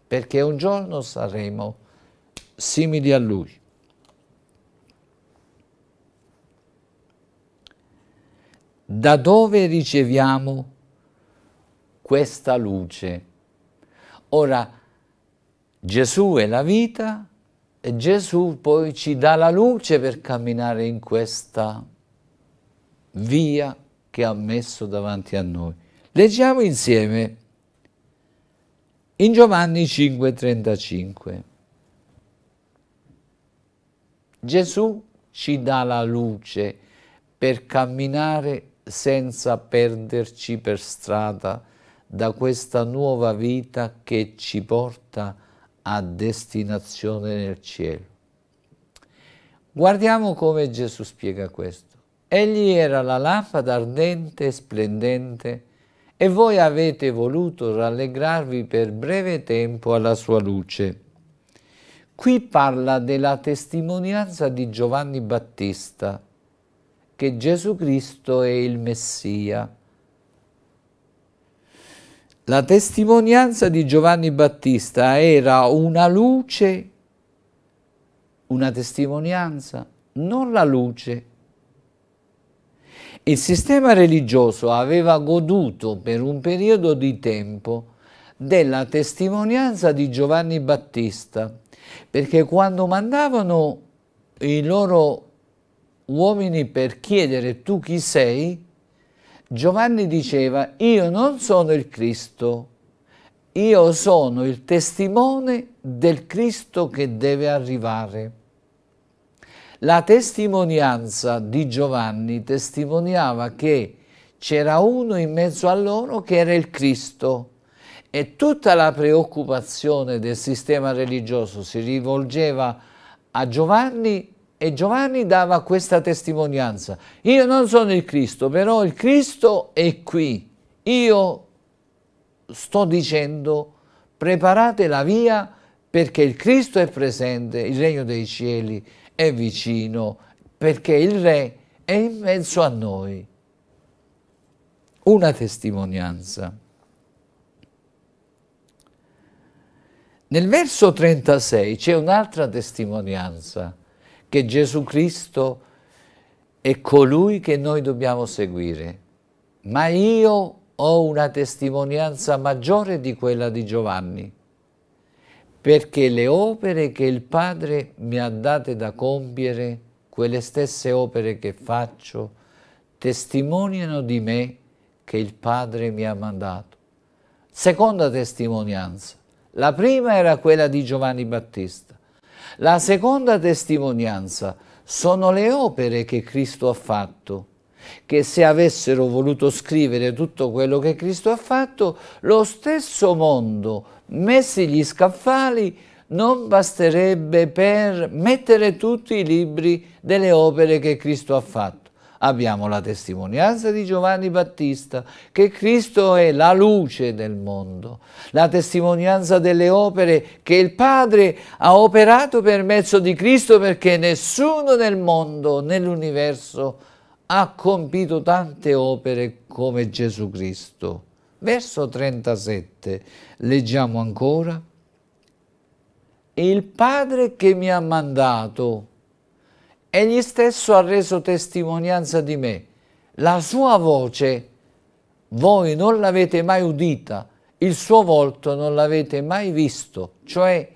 perché un giorno saremo simili a Lui. Da dove riceviamo questa luce? Ora, Gesù è la vita e Gesù poi ci dà la luce per camminare in questa via che ha messo davanti a noi. Leggiamo insieme in Giovanni 5:35. Gesù ci dà la luce per camminare senza perderci per strada da questa nuova vita che ci porta a destinazione nel cielo. Guardiamo come Gesù spiega questo. Egli era la lampada ardente e splendente e voi avete voluto rallegrarvi per breve tempo alla sua luce. Qui parla della testimonianza di Giovanni Battista, che Gesù Cristo è il Messia. La testimonianza di Giovanni Battista era una luce, una testimonianza, non la luce. Il sistema religioso aveva goduto per un periodo di tempo della testimonianza di Giovanni Battista, perché quando mandavano i loro uomini per chiedere tu chi sei, Giovanni diceva io non sono il Cristo, io sono il testimone del Cristo che deve arrivare. La testimonianza di Giovanni testimoniava che c'era uno in mezzo a loro che era il Cristo e tutta la preoccupazione del sistema religioso si rivolgeva a Giovanni e Giovanni dava questa testimonianza. Io non sono il Cristo, però il Cristo è qui. Io sto dicendo preparate la via perché il Cristo è presente, il regno dei cieli è vicino, perché il Re è in mezzo a noi. Una testimonianza. Nel verso 36 c'è un'altra testimonianza che Gesù Cristo è colui che noi dobbiamo seguire. Ma io ho una testimonianza maggiore di quella di Giovanni, perché le opere che il Padre mi ha date da compiere, quelle stesse opere che faccio, testimoniano di me che il Padre mi ha mandato. Seconda testimonianza. La prima era quella di Giovanni Battista. La seconda testimonianza sono le opere che Cristo ha fatto, che se avessero voluto scrivere tutto quello che Cristo ha fatto, lo stesso mondo, messi gli scaffali, non basterebbe per mettere tutti i libri delle opere che Cristo ha fatto abbiamo la testimonianza di Giovanni Battista che Cristo è la luce del mondo, la testimonianza delle opere che il Padre ha operato per mezzo di Cristo perché nessuno nel mondo, nell'universo, ha compiuto tante opere come Gesù Cristo. Verso 37 leggiamo ancora. Il Padre che mi ha mandato egli stesso ha reso testimonianza di me. La sua voce voi non l'avete mai udita, il suo volto non l'avete mai visto, cioè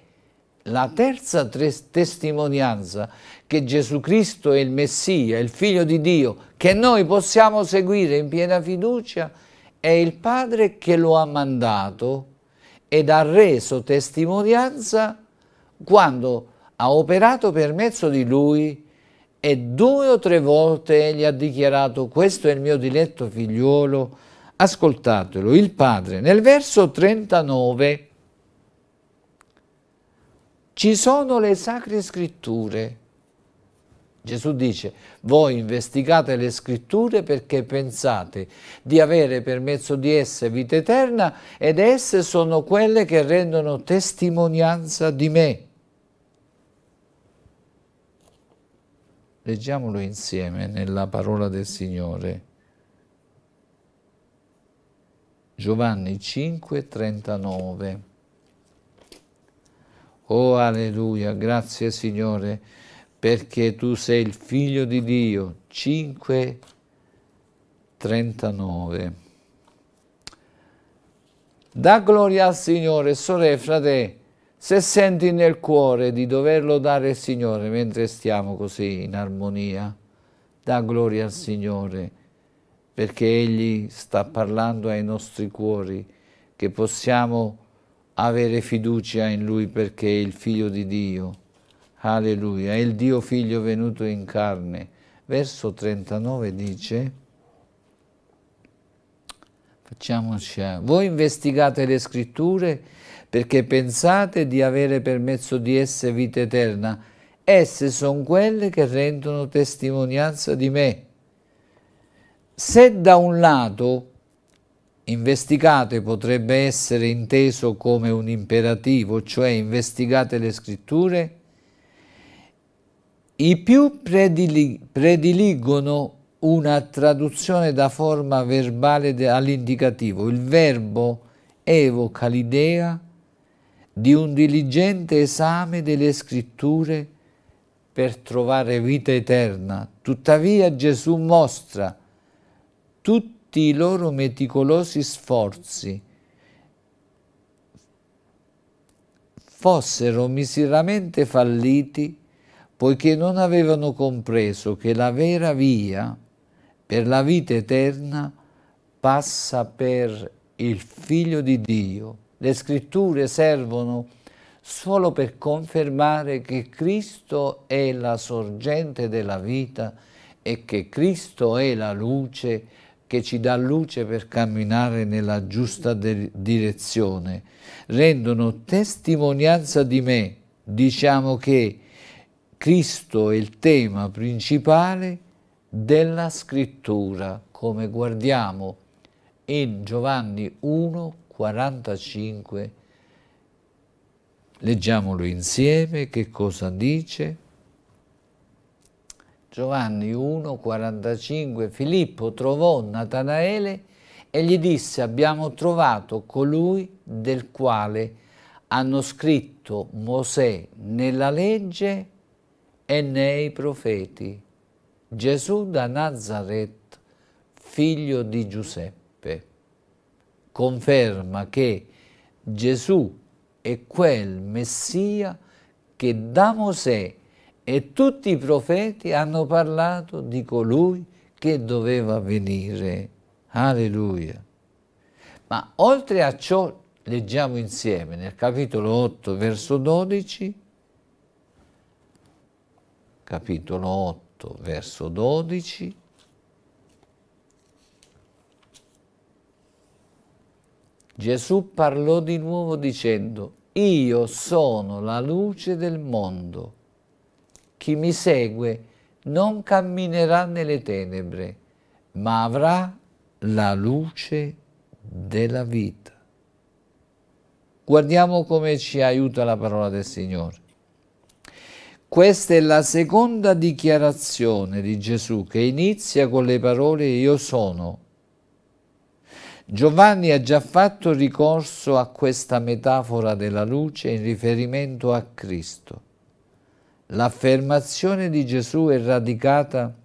la terza testimonianza che Gesù Cristo è il Messia, il Figlio di Dio, che noi possiamo seguire in piena fiducia, è il Padre che lo ha mandato ed ha reso testimonianza quando ha operato per mezzo di Lui e due o tre volte egli ha dichiarato questo è il mio diletto figliuolo, ascoltatelo, il Padre. Nel verso 39 ci sono le sacre scritture. Gesù dice, voi investigate le scritture perché pensate di avere per mezzo di esse vita eterna ed esse sono quelle che rendono testimonianza di me. Leggiamolo insieme nella parola del Signore. Giovanni 5, 39. Oh alleluia, grazie Signore, perché tu sei il figlio di Dio. 5, 39. Da gloria al Signore, sorelle e fratelli, se senti nel cuore di doverlo dare al Signore mentre stiamo così in armonia, da gloria al Signore, perché Egli sta parlando ai nostri cuori, che possiamo avere fiducia in Lui perché è il Figlio di Dio. Alleluia, è il Dio Figlio venuto in carne. Verso 39 dice, facciamoci, voi investigate le scritture perché pensate di avere per mezzo di esse vita eterna. Esse sono quelle che rendono testimonianza di me. Se da un lato Investigate potrebbe essere inteso come un imperativo, cioè investigate le scritture. I più prediligono una traduzione da forma verbale all'indicativo. Il verbo evoca l'idea di un diligente esame delle scritture per trovare vita eterna. Tuttavia Gesù mostra tutti i loro meticolosi sforzi fossero miseramente falliti poiché non avevano compreso che la vera via per la vita eterna passa per il Figlio di Dio. Le scritture servono solo per confermare che Cristo è la sorgente della vita e che Cristo è la luce che ci dà luce per camminare nella giusta direzione, rendono testimonianza di me, diciamo che Cristo è il tema principale della scrittura, come guardiamo in Giovanni 1, 45. Leggiamolo insieme, che cosa dice? Giovanni 1, 45, Filippo trovò Natanaele e gli disse abbiamo trovato colui del quale hanno scritto Mosè nella legge e nei profeti, Gesù da Nazareth, figlio di Giuseppe. Conferma che Gesù è quel Messia che da Mosè e tutti i profeti hanno parlato di colui che doveva venire. Alleluia. Ma oltre a ciò, leggiamo insieme nel capitolo 8, verso 12, capitolo 8, verso 12, Gesù parlò di nuovo dicendo, io sono la luce del mondo. Chi mi segue non camminerà nelle tenebre, ma avrà la luce della vita. Guardiamo come ci aiuta la parola del Signore. Questa è la seconda dichiarazione di Gesù che inizia con le parole io sono. Giovanni ha già fatto ricorso a questa metafora della luce in riferimento a Cristo. l'affermazione di Gesù è radicata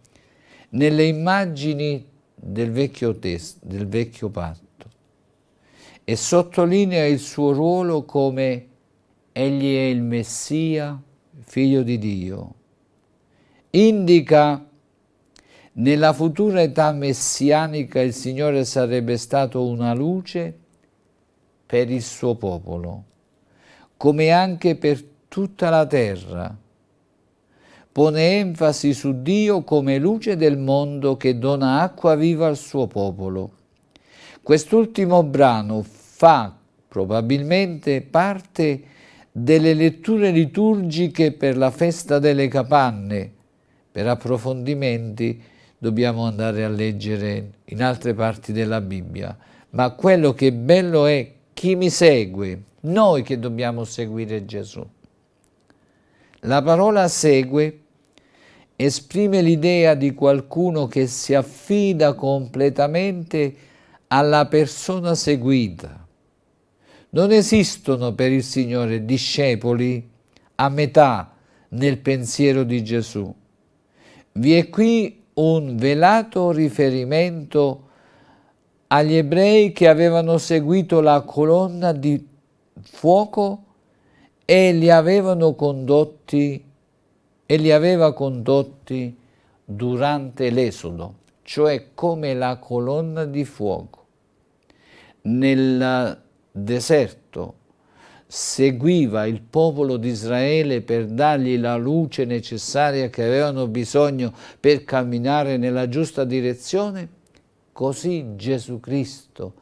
nelle immagini del vecchio, testo, del vecchio patto e sottolinea il suo ruolo come egli è il Messia, figlio di Dio. Indica nella futura età messianica il Signore sarebbe stato una luce per il suo popolo, come anche per tutta la terra. Pone enfasi su Dio come luce del mondo che dona acqua viva al suo popolo. Quest'ultimo brano fa probabilmente parte delle letture liturgiche per la festa delle capanne. Per approfondimenti dobbiamo andare a leggere in altre parti della Bibbia, ma quello che è bello è chi mi segue, noi che dobbiamo seguire Gesù. La parola segue esprime l'idea di qualcuno che si affida completamente alla persona seguita. Non esistono per il Signore discepoli a metà nel pensiero di Gesù. Vi è qui un velato riferimento agli ebrei che avevano seguito la colonna di fuoco e li avevano condotti e li aveva condotti durante l'esodo, cioè come la colonna di fuoco. Nel deserto seguiva il popolo di Israele per dargli la luce necessaria che avevano bisogno per camminare nella giusta direzione, così Gesù Cristo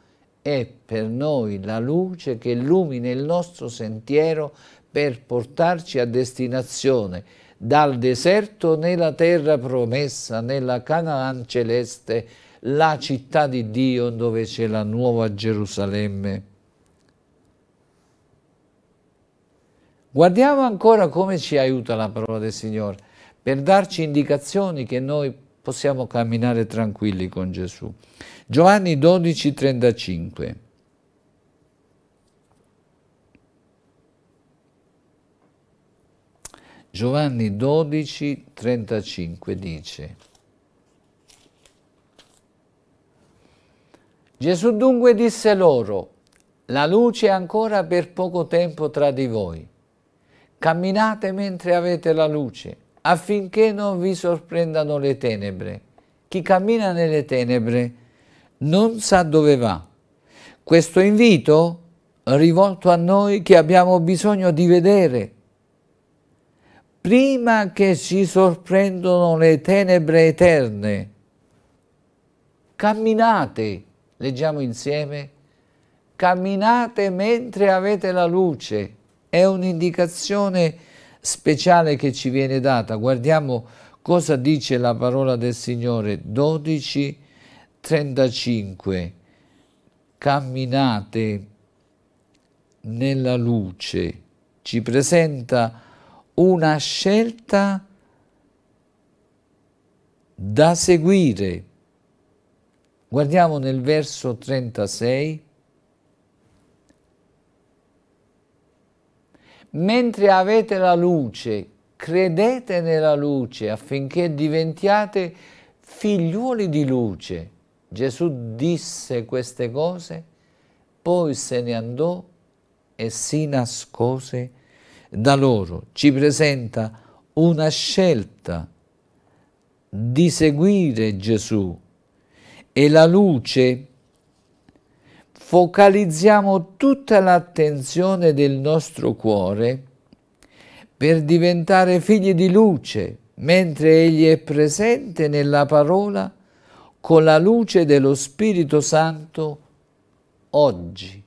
è per noi la luce che illumina il nostro sentiero per portarci a destinazione, dal deserto nella terra promessa, nella Canaan celeste, la città di Dio dove c'è la nuova Gerusalemme. Guardiamo ancora come ci aiuta la parola del Signore per darci indicazioni che noi possiamo camminare tranquilli con Gesù. Giovanni 12, 35. Giovanni 12, 35 dice Gesù dunque disse loro, la luce è ancora per poco tempo tra di voi Camminate mentre avete la luce, affinché non vi sorprendano le tenebre. Chi cammina nelle tenebre non sa dove va. Questo invito rivolto a noi che abbiamo bisogno di vedere prima che ci sorprendono le tenebre eterne. Camminate, leggiamo insieme, camminate mentre avete la luce è un'indicazione speciale che ci viene data. Guardiamo cosa dice la parola del Signore. 12, 35. Camminate nella luce. Ci presenta una scelta da seguire. Guardiamo nel verso 36. Mentre avete la luce, credete nella luce affinché diventiate figliuoli di luce. Gesù disse queste cose, poi se ne andò e si nascose da loro. Ci presenta una scelta di seguire Gesù e la luce focalizziamo tutta l'attenzione del nostro cuore per diventare figli di luce, mentre Egli è presente nella parola con la luce dello Spirito Santo oggi.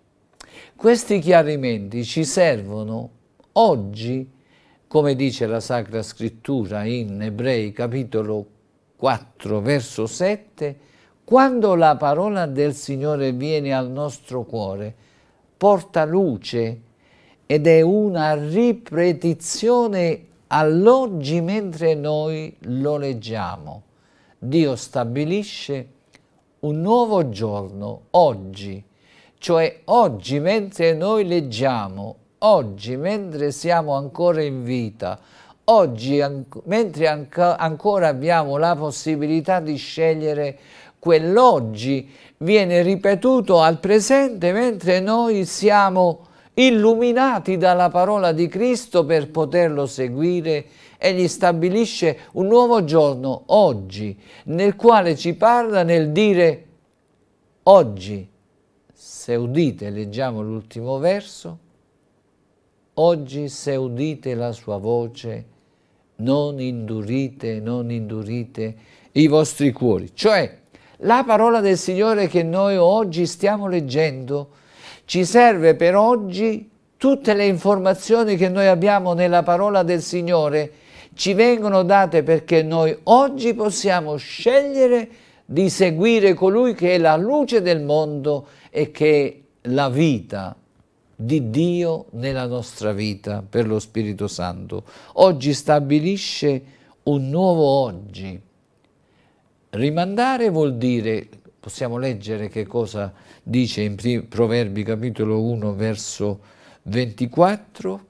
Questi chiarimenti ci servono oggi, come dice la Sacra Scrittura in Ebrei capitolo 4 verso 7, quando la parola del Signore viene al nostro cuore, porta luce ed è una ripetizione all'oggi mentre noi lo leggiamo. Dio stabilisce un nuovo giorno, oggi, cioè oggi mentre noi leggiamo, oggi mentre siamo ancora in vita, oggi, mentre ancora abbiamo la possibilità di scegliere quell'oggi, viene ripetuto al presente mentre noi siamo illuminati dalla parola di Cristo per poterlo seguire egli stabilisce un nuovo giorno, oggi, nel quale ci parla nel dire oggi, se udite, leggiamo l'ultimo verso, oggi se udite la sua voce, non indurite, non indurite i vostri cuori. Cioè, la parola del Signore che noi oggi stiamo leggendo ci serve per oggi tutte le informazioni che noi abbiamo nella parola del Signore ci vengono date perché noi oggi possiamo scegliere di seguire colui che è la luce del mondo e che è la vita di Dio nella nostra vita per lo Spirito Santo. Oggi stabilisce un nuovo oggi. Rimandare vuol dire, possiamo leggere che cosa dice in Proverbi capitolo 1 verso 24,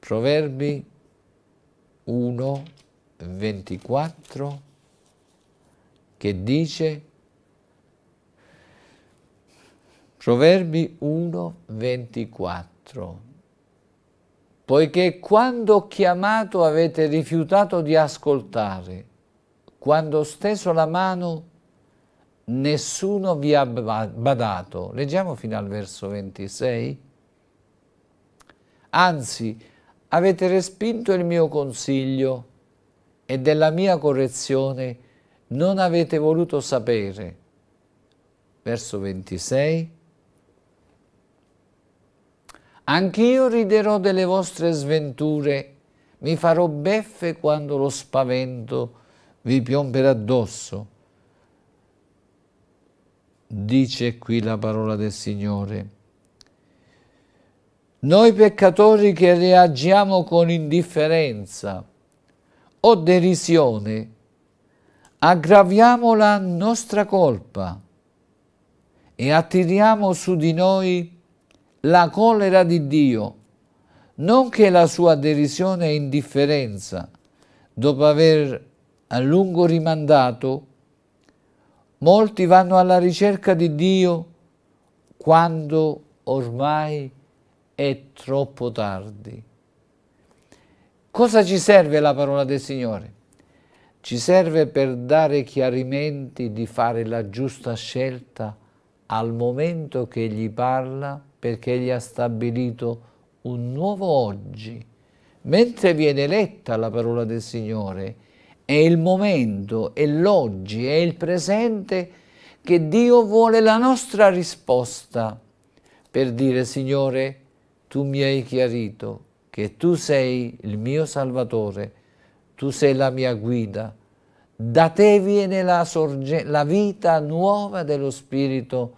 Proverbi 1, 24, che dice, Proverbi 1, 24, poiché quando chiamato avete rifiutato di ascoltare, quando steso la mano nessuno vi ha badato. Leggiamo fino al verso 26. Anzi, avete respinto il mio consiglio e della mia correzione non avete voluto sapere. Verso 26. Anch'io riderò delle vostre sventure, mi farò beffe quando lo spavento vi piomberà addosso. Dice qui la parola del Signore. Noi peccatori che reagiamo con indifferenza o derisione, aggraviamo la nostra colpa e attiriamo su di noi la collera di Dio, non che la sua derisione e indifferenza, dopo aver a lungo rimandato, molti vanno alla ricerca di Dio quando ormai è troppo tardi. Cosa ci serve la parola del Signore? Ci serve per dare chiarimenti di fare la giusta scelta al momento che gli parla perché gli ha stabilito un nuovo oggi. Mentre viene letta la parola del Signore, è il momento, è l'oggi, è il presente che Dio vuole la nostra risposta per dire Signore, tu mi hai chiarito che tu sei il mio Salvatore, tu sei la mia guida, da te viene la, la vita nuova dello Spirito,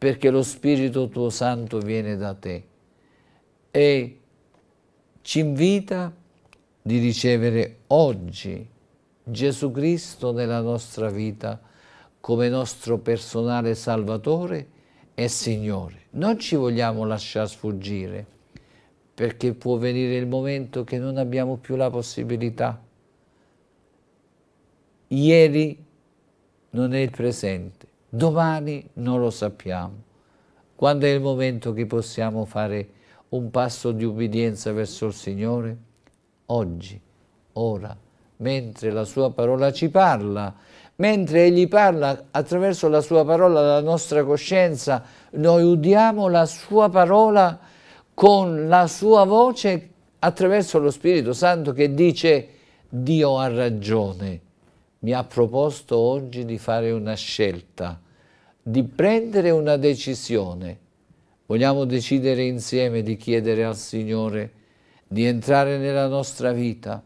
perché lo Spirito tuo Santo viene da te e ci invita di ricevere oggi Gesù Cristo nella nostra vita come nostro personale Salvatore e Signore. Non ci vogliamo lasciare sfuggire, perché può venire il momento che non abbiamo più la possibilità. Ieri non è il presente, domani non lo sappiamo. Quando è il momento che possiamo fare un passo di ubbidienza verso il Signore? Oggi, ora, mentre la sua parola ci parla, mentre Egli parla attraverso la sua parola alla nostra coscienza, noi udiamo la sua parola con la sua voce attraverso lo Spirito Santo che dice Dio ha ragione, mi ha proposto oggi di fare una scelta, di prendere una decisione. Vogliamo decidere insieme di chiedere al Signore di entrare nella nostra vita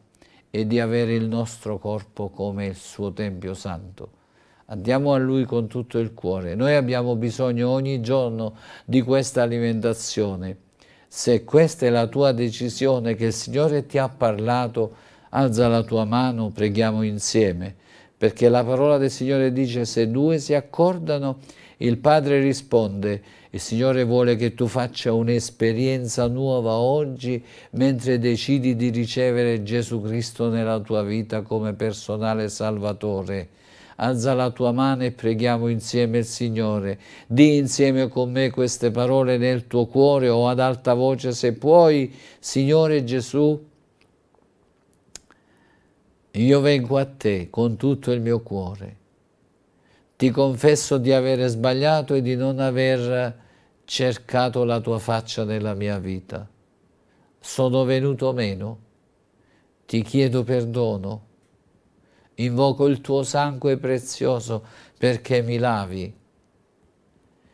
e di avere il nostro corpo come il suo Tempio Santo. Andiamo a Lui con tutto il cuore. Noi abbiamo bisogno ogni giorno di questa alimentazione. Se questa è la tua decisione che il Signore ti ha parlato, alza la tua mano, preghiamo insieme perché la parola del Signore dice se due si accordano, il Padre risponde, il Signore vuole che tu faccia un'esperienza nuova oggi mentre decidi di ricevere Gesù Cristo nella tua vita come personale Salvatore. Alza la tua mano e preghiamo insieme il Signore. Di insieme con me queste parole nel tuo cuore o ad alta voce se puoi, Signore Gesù, io vengo a te con tutto il mio cuore. Ti confesso di avere sbagliato e di non aver cercato la tua faccia nella mia vita. Sono venuto meno. Ti chiedo perdono. Invoco il tuo sangue prezioso perché mi lavi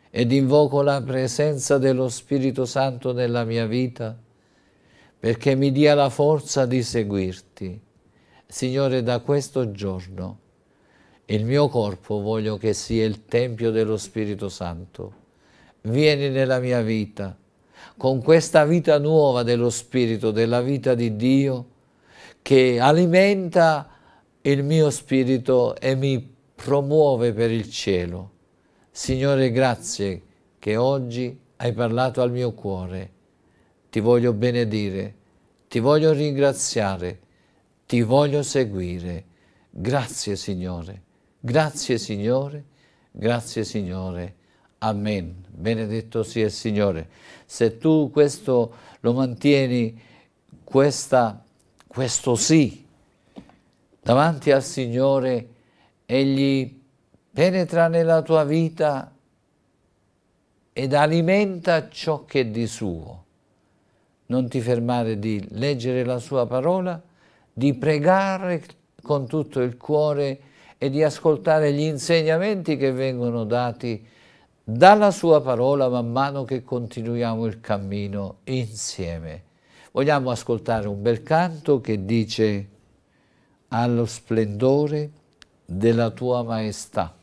ed invoco la presenza dello Spirito Santo nella mia vita perché mi dia la forza di seguirti Signore, da questo giorno il mio corpo voglio che sia il Tempio dello Spirito Santo. Vieni nella mia vita, con questa vita nuova dello Spirito, della vita di Dio, che alimenta il mio spirito e mi promuove per il cielo. Signore, grazie che oggi hai parlato al mio cuore. Ti voglio benedire, ti voglio ringraziare ti voglio seguire. Grazie Signore, grazie Signore, grazie Signore. Amen. Benedetto sia il Signore. Se tu questo lo mantieni, questa, questo sì, davanti al Signore, Egli penetra nella tua vita ed alimenta ciò che è di suo. Non ti fermare di leggere la sua parola, di pregare con tutto il cuore e di ascoltare gli insegnamenti che vengono dati dalla sua parola man mano che continuiamo il cammino insieme. Vogliamo ascoltare un bel canto che dice allo splendore della tua maestà,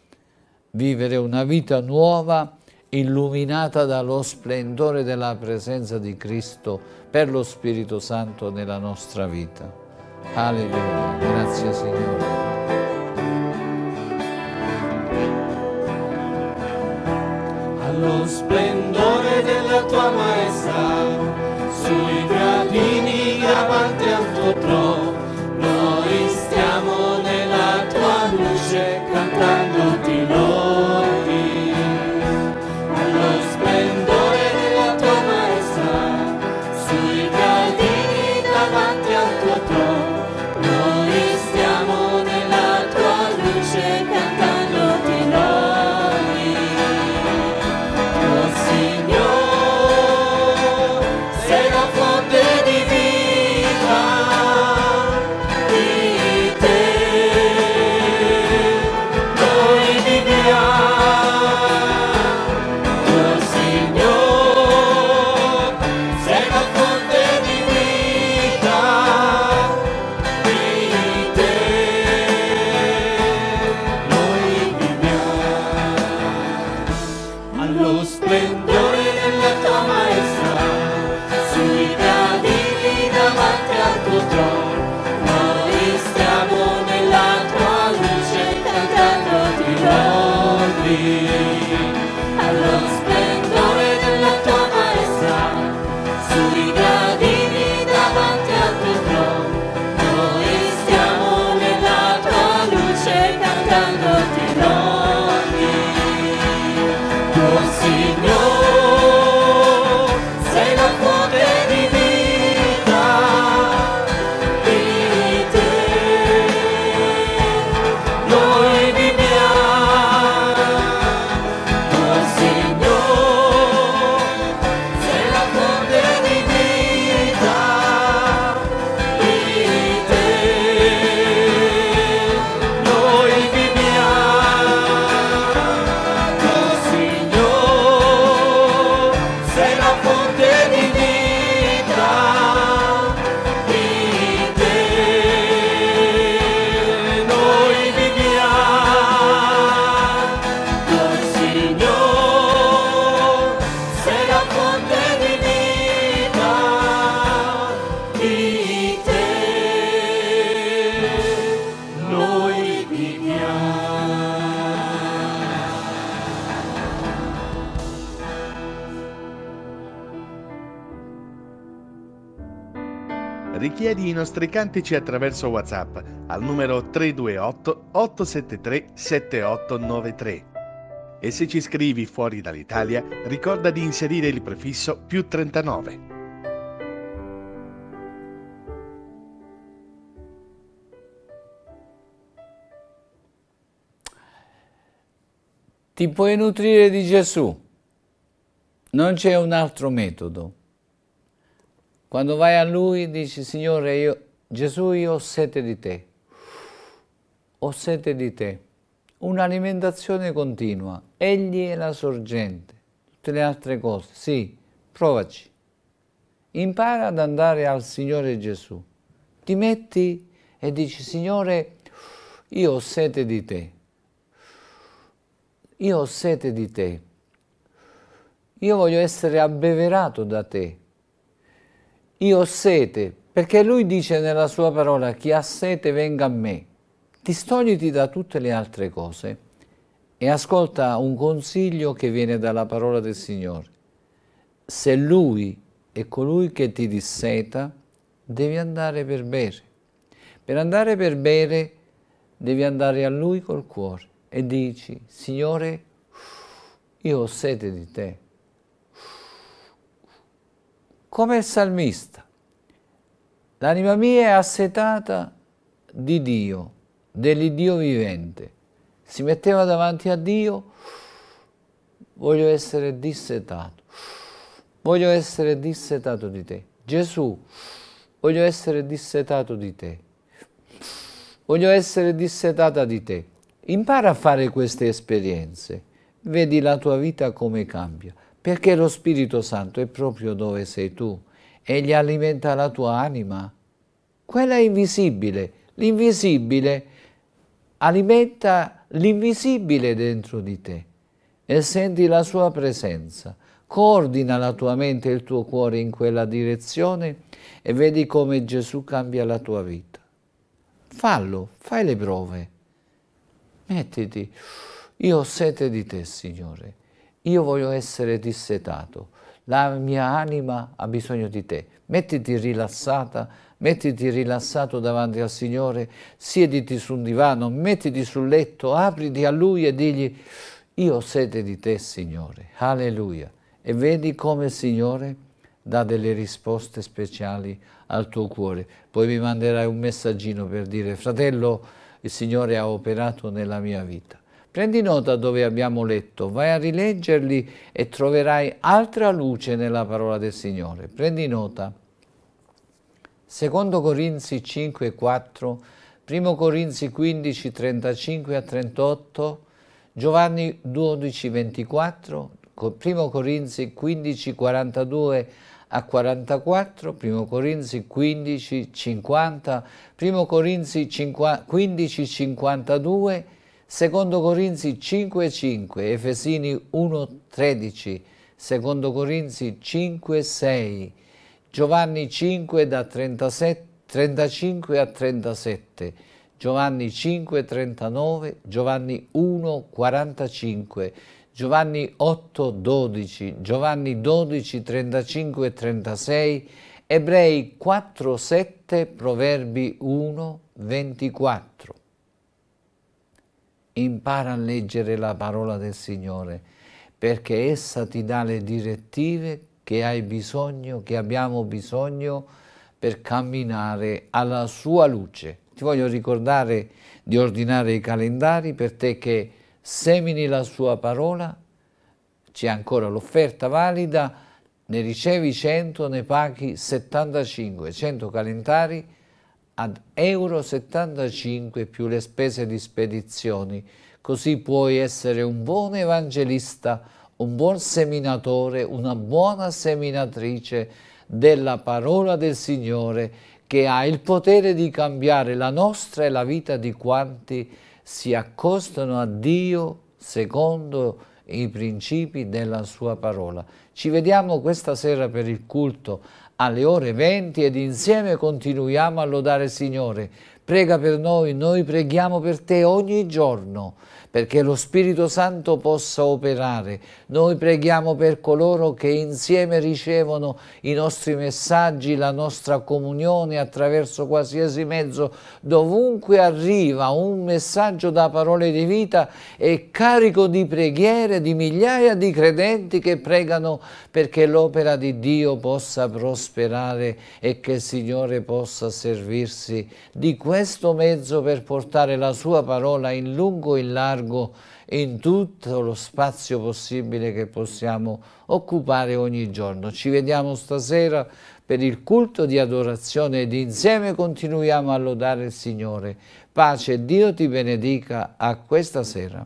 vivere una vita nuova illuminata dallo splendore della presenza di Cristo per lo Spirito Santo nella nostra vita. Alleluia, grazie Signore. Allo splendore della tua maestà, sui gradini avanti al tuo trono, noi stiamo nella tua luce cantando ti chiedi i nostri cantici attraverso WhatsApp al numero 328 873 7893. E se ci scrivi fuori dall'Italia, ricorda di inserire il prefisso più 39. Ti puoi nutrire di Gesù. Non c'è un altro metodo. Quando vai a Lui dici, Signore, io, Gesù, io ho sete di te. Ho sete di te. Un'alimentazione continua. Egli è la sorgente. Tutte le altre cose. Sì, provaci. Impara ad andare al Signore Gesù. Ti metti e dici, Signore, io ho sete di te io ho sete di te, io voglio essere abbeverato da te, io ho sete, perché lui dice nella sua parola, chi ha sete venga a me, distogliti da tutte le altre cose e ascolta un consiglio che viene dalla parola del Signore. Se lui è colui che ti disseta, devi andare per bere. Per andare per bere devi andare a lui col cuore e dici, Signore, io ho sete di te. Come il salmista, l'anima mia è assetata di Dio, dell'Iddio vivente. Si metteva davanti a Dio, voglio essere dissetato, voglio essere dissetato di te. Gesù, voglio essere dissetato di te. Voglio essere dissetata di te. Impara a fare queste esperienze, vedi la tua vita come cambia, perché lo Spirito Santo è proprio dove sei tu, egli alimenta la tua anima. Quella è invisibile, l'invisibile alimenta l'invisibile dentro di te e senti la sua presenza. Coordina la tua mente e il tuo cuore in quella direzione e vedi come Gesù cambia la tua vita. Fallo, fai le prove mettiti, io ho sete di te, Signore, io voglio essere dissetato, la mia anima ha bisogno di te, mettiti rilassata, mettiti rilassato davanti al Signore, siediti su un divano, mettiti sul letto, apriti a Lui e digli, io ho sete di te, Signore, alleluia. E vedi come il Signore dà delle risposte speciali al tuo cuore. Poi mi manderai un messaggino per dire, fratello, il Signore ha operato nella mia vita. Prendi nota dove abbiamo letto, vai a rileggerli e troverai altra luce nella parola del Signore. Prendi nota. Secondo Corinzi 5, 4, Primo Corinzi 15, 35 a 38, Giovanni 12, 24, Primo Corinzi 15, 42 a 44, 1 Corinzi 15, 50, 1 Corinzi 15, 52, 2 Corinzi 5, 5, Efesini 1, 13, 2 Corinzi 5, 6, Giovanni 5 da 37, 35 a 37, Giovanni 5, 39, Giovanni 1, 45, Giovanni 8, 12, Giovanni 12, 35 e 36, Ebrei 4, 7, Proverbi 1, 24. Impara a leggere la parola del Signore perché essa ti dà le direttive che hai bisogno, che abbiamo bisogno per camminare alla sua luce. Ti voglio ricordare di ordinare i calendari per te che semini la sua parola, c'è ancora l'offerta valida, ne ricevi 100, ne paghi 75, 100 calendari ad euro 75 più le spese di spedizioni, così puoi essere un buon evangelista, un buon seminatore, una buona seminatrice della parola del Signore che ha il potere di cambiare la nostra e la vita di quanti si accostano a Dio secondo i principi della sua parola. Ci vediamo questa sera per il culto alle ore 20 ed insieme continuiamo a lodare il Signore. Prega per noi, noi preghiamo per te ogni giorno perché lo Spirito Santo possa operare. Noi preghiamo per coloro che insieme ricevono i nostri messaggi, la nostra comunione attraverso qualsiasi mezzo, dovunque arriva un messaggio da parole di vita è carico di preghiere di migliaia di credenti che pregano perché l'opera di Dio possa prosperare e che il Signore possa servirsi di questo mezzo per portare la sua parola in lungo e in largo largo in tutto lo spazio possibile che possiamo occupare ogni giorno. Ci vediamo stasera per il culto di adorazione ed insieme continuiamo a lodare il Signore. Pace, Dio ti benedica a questa sera.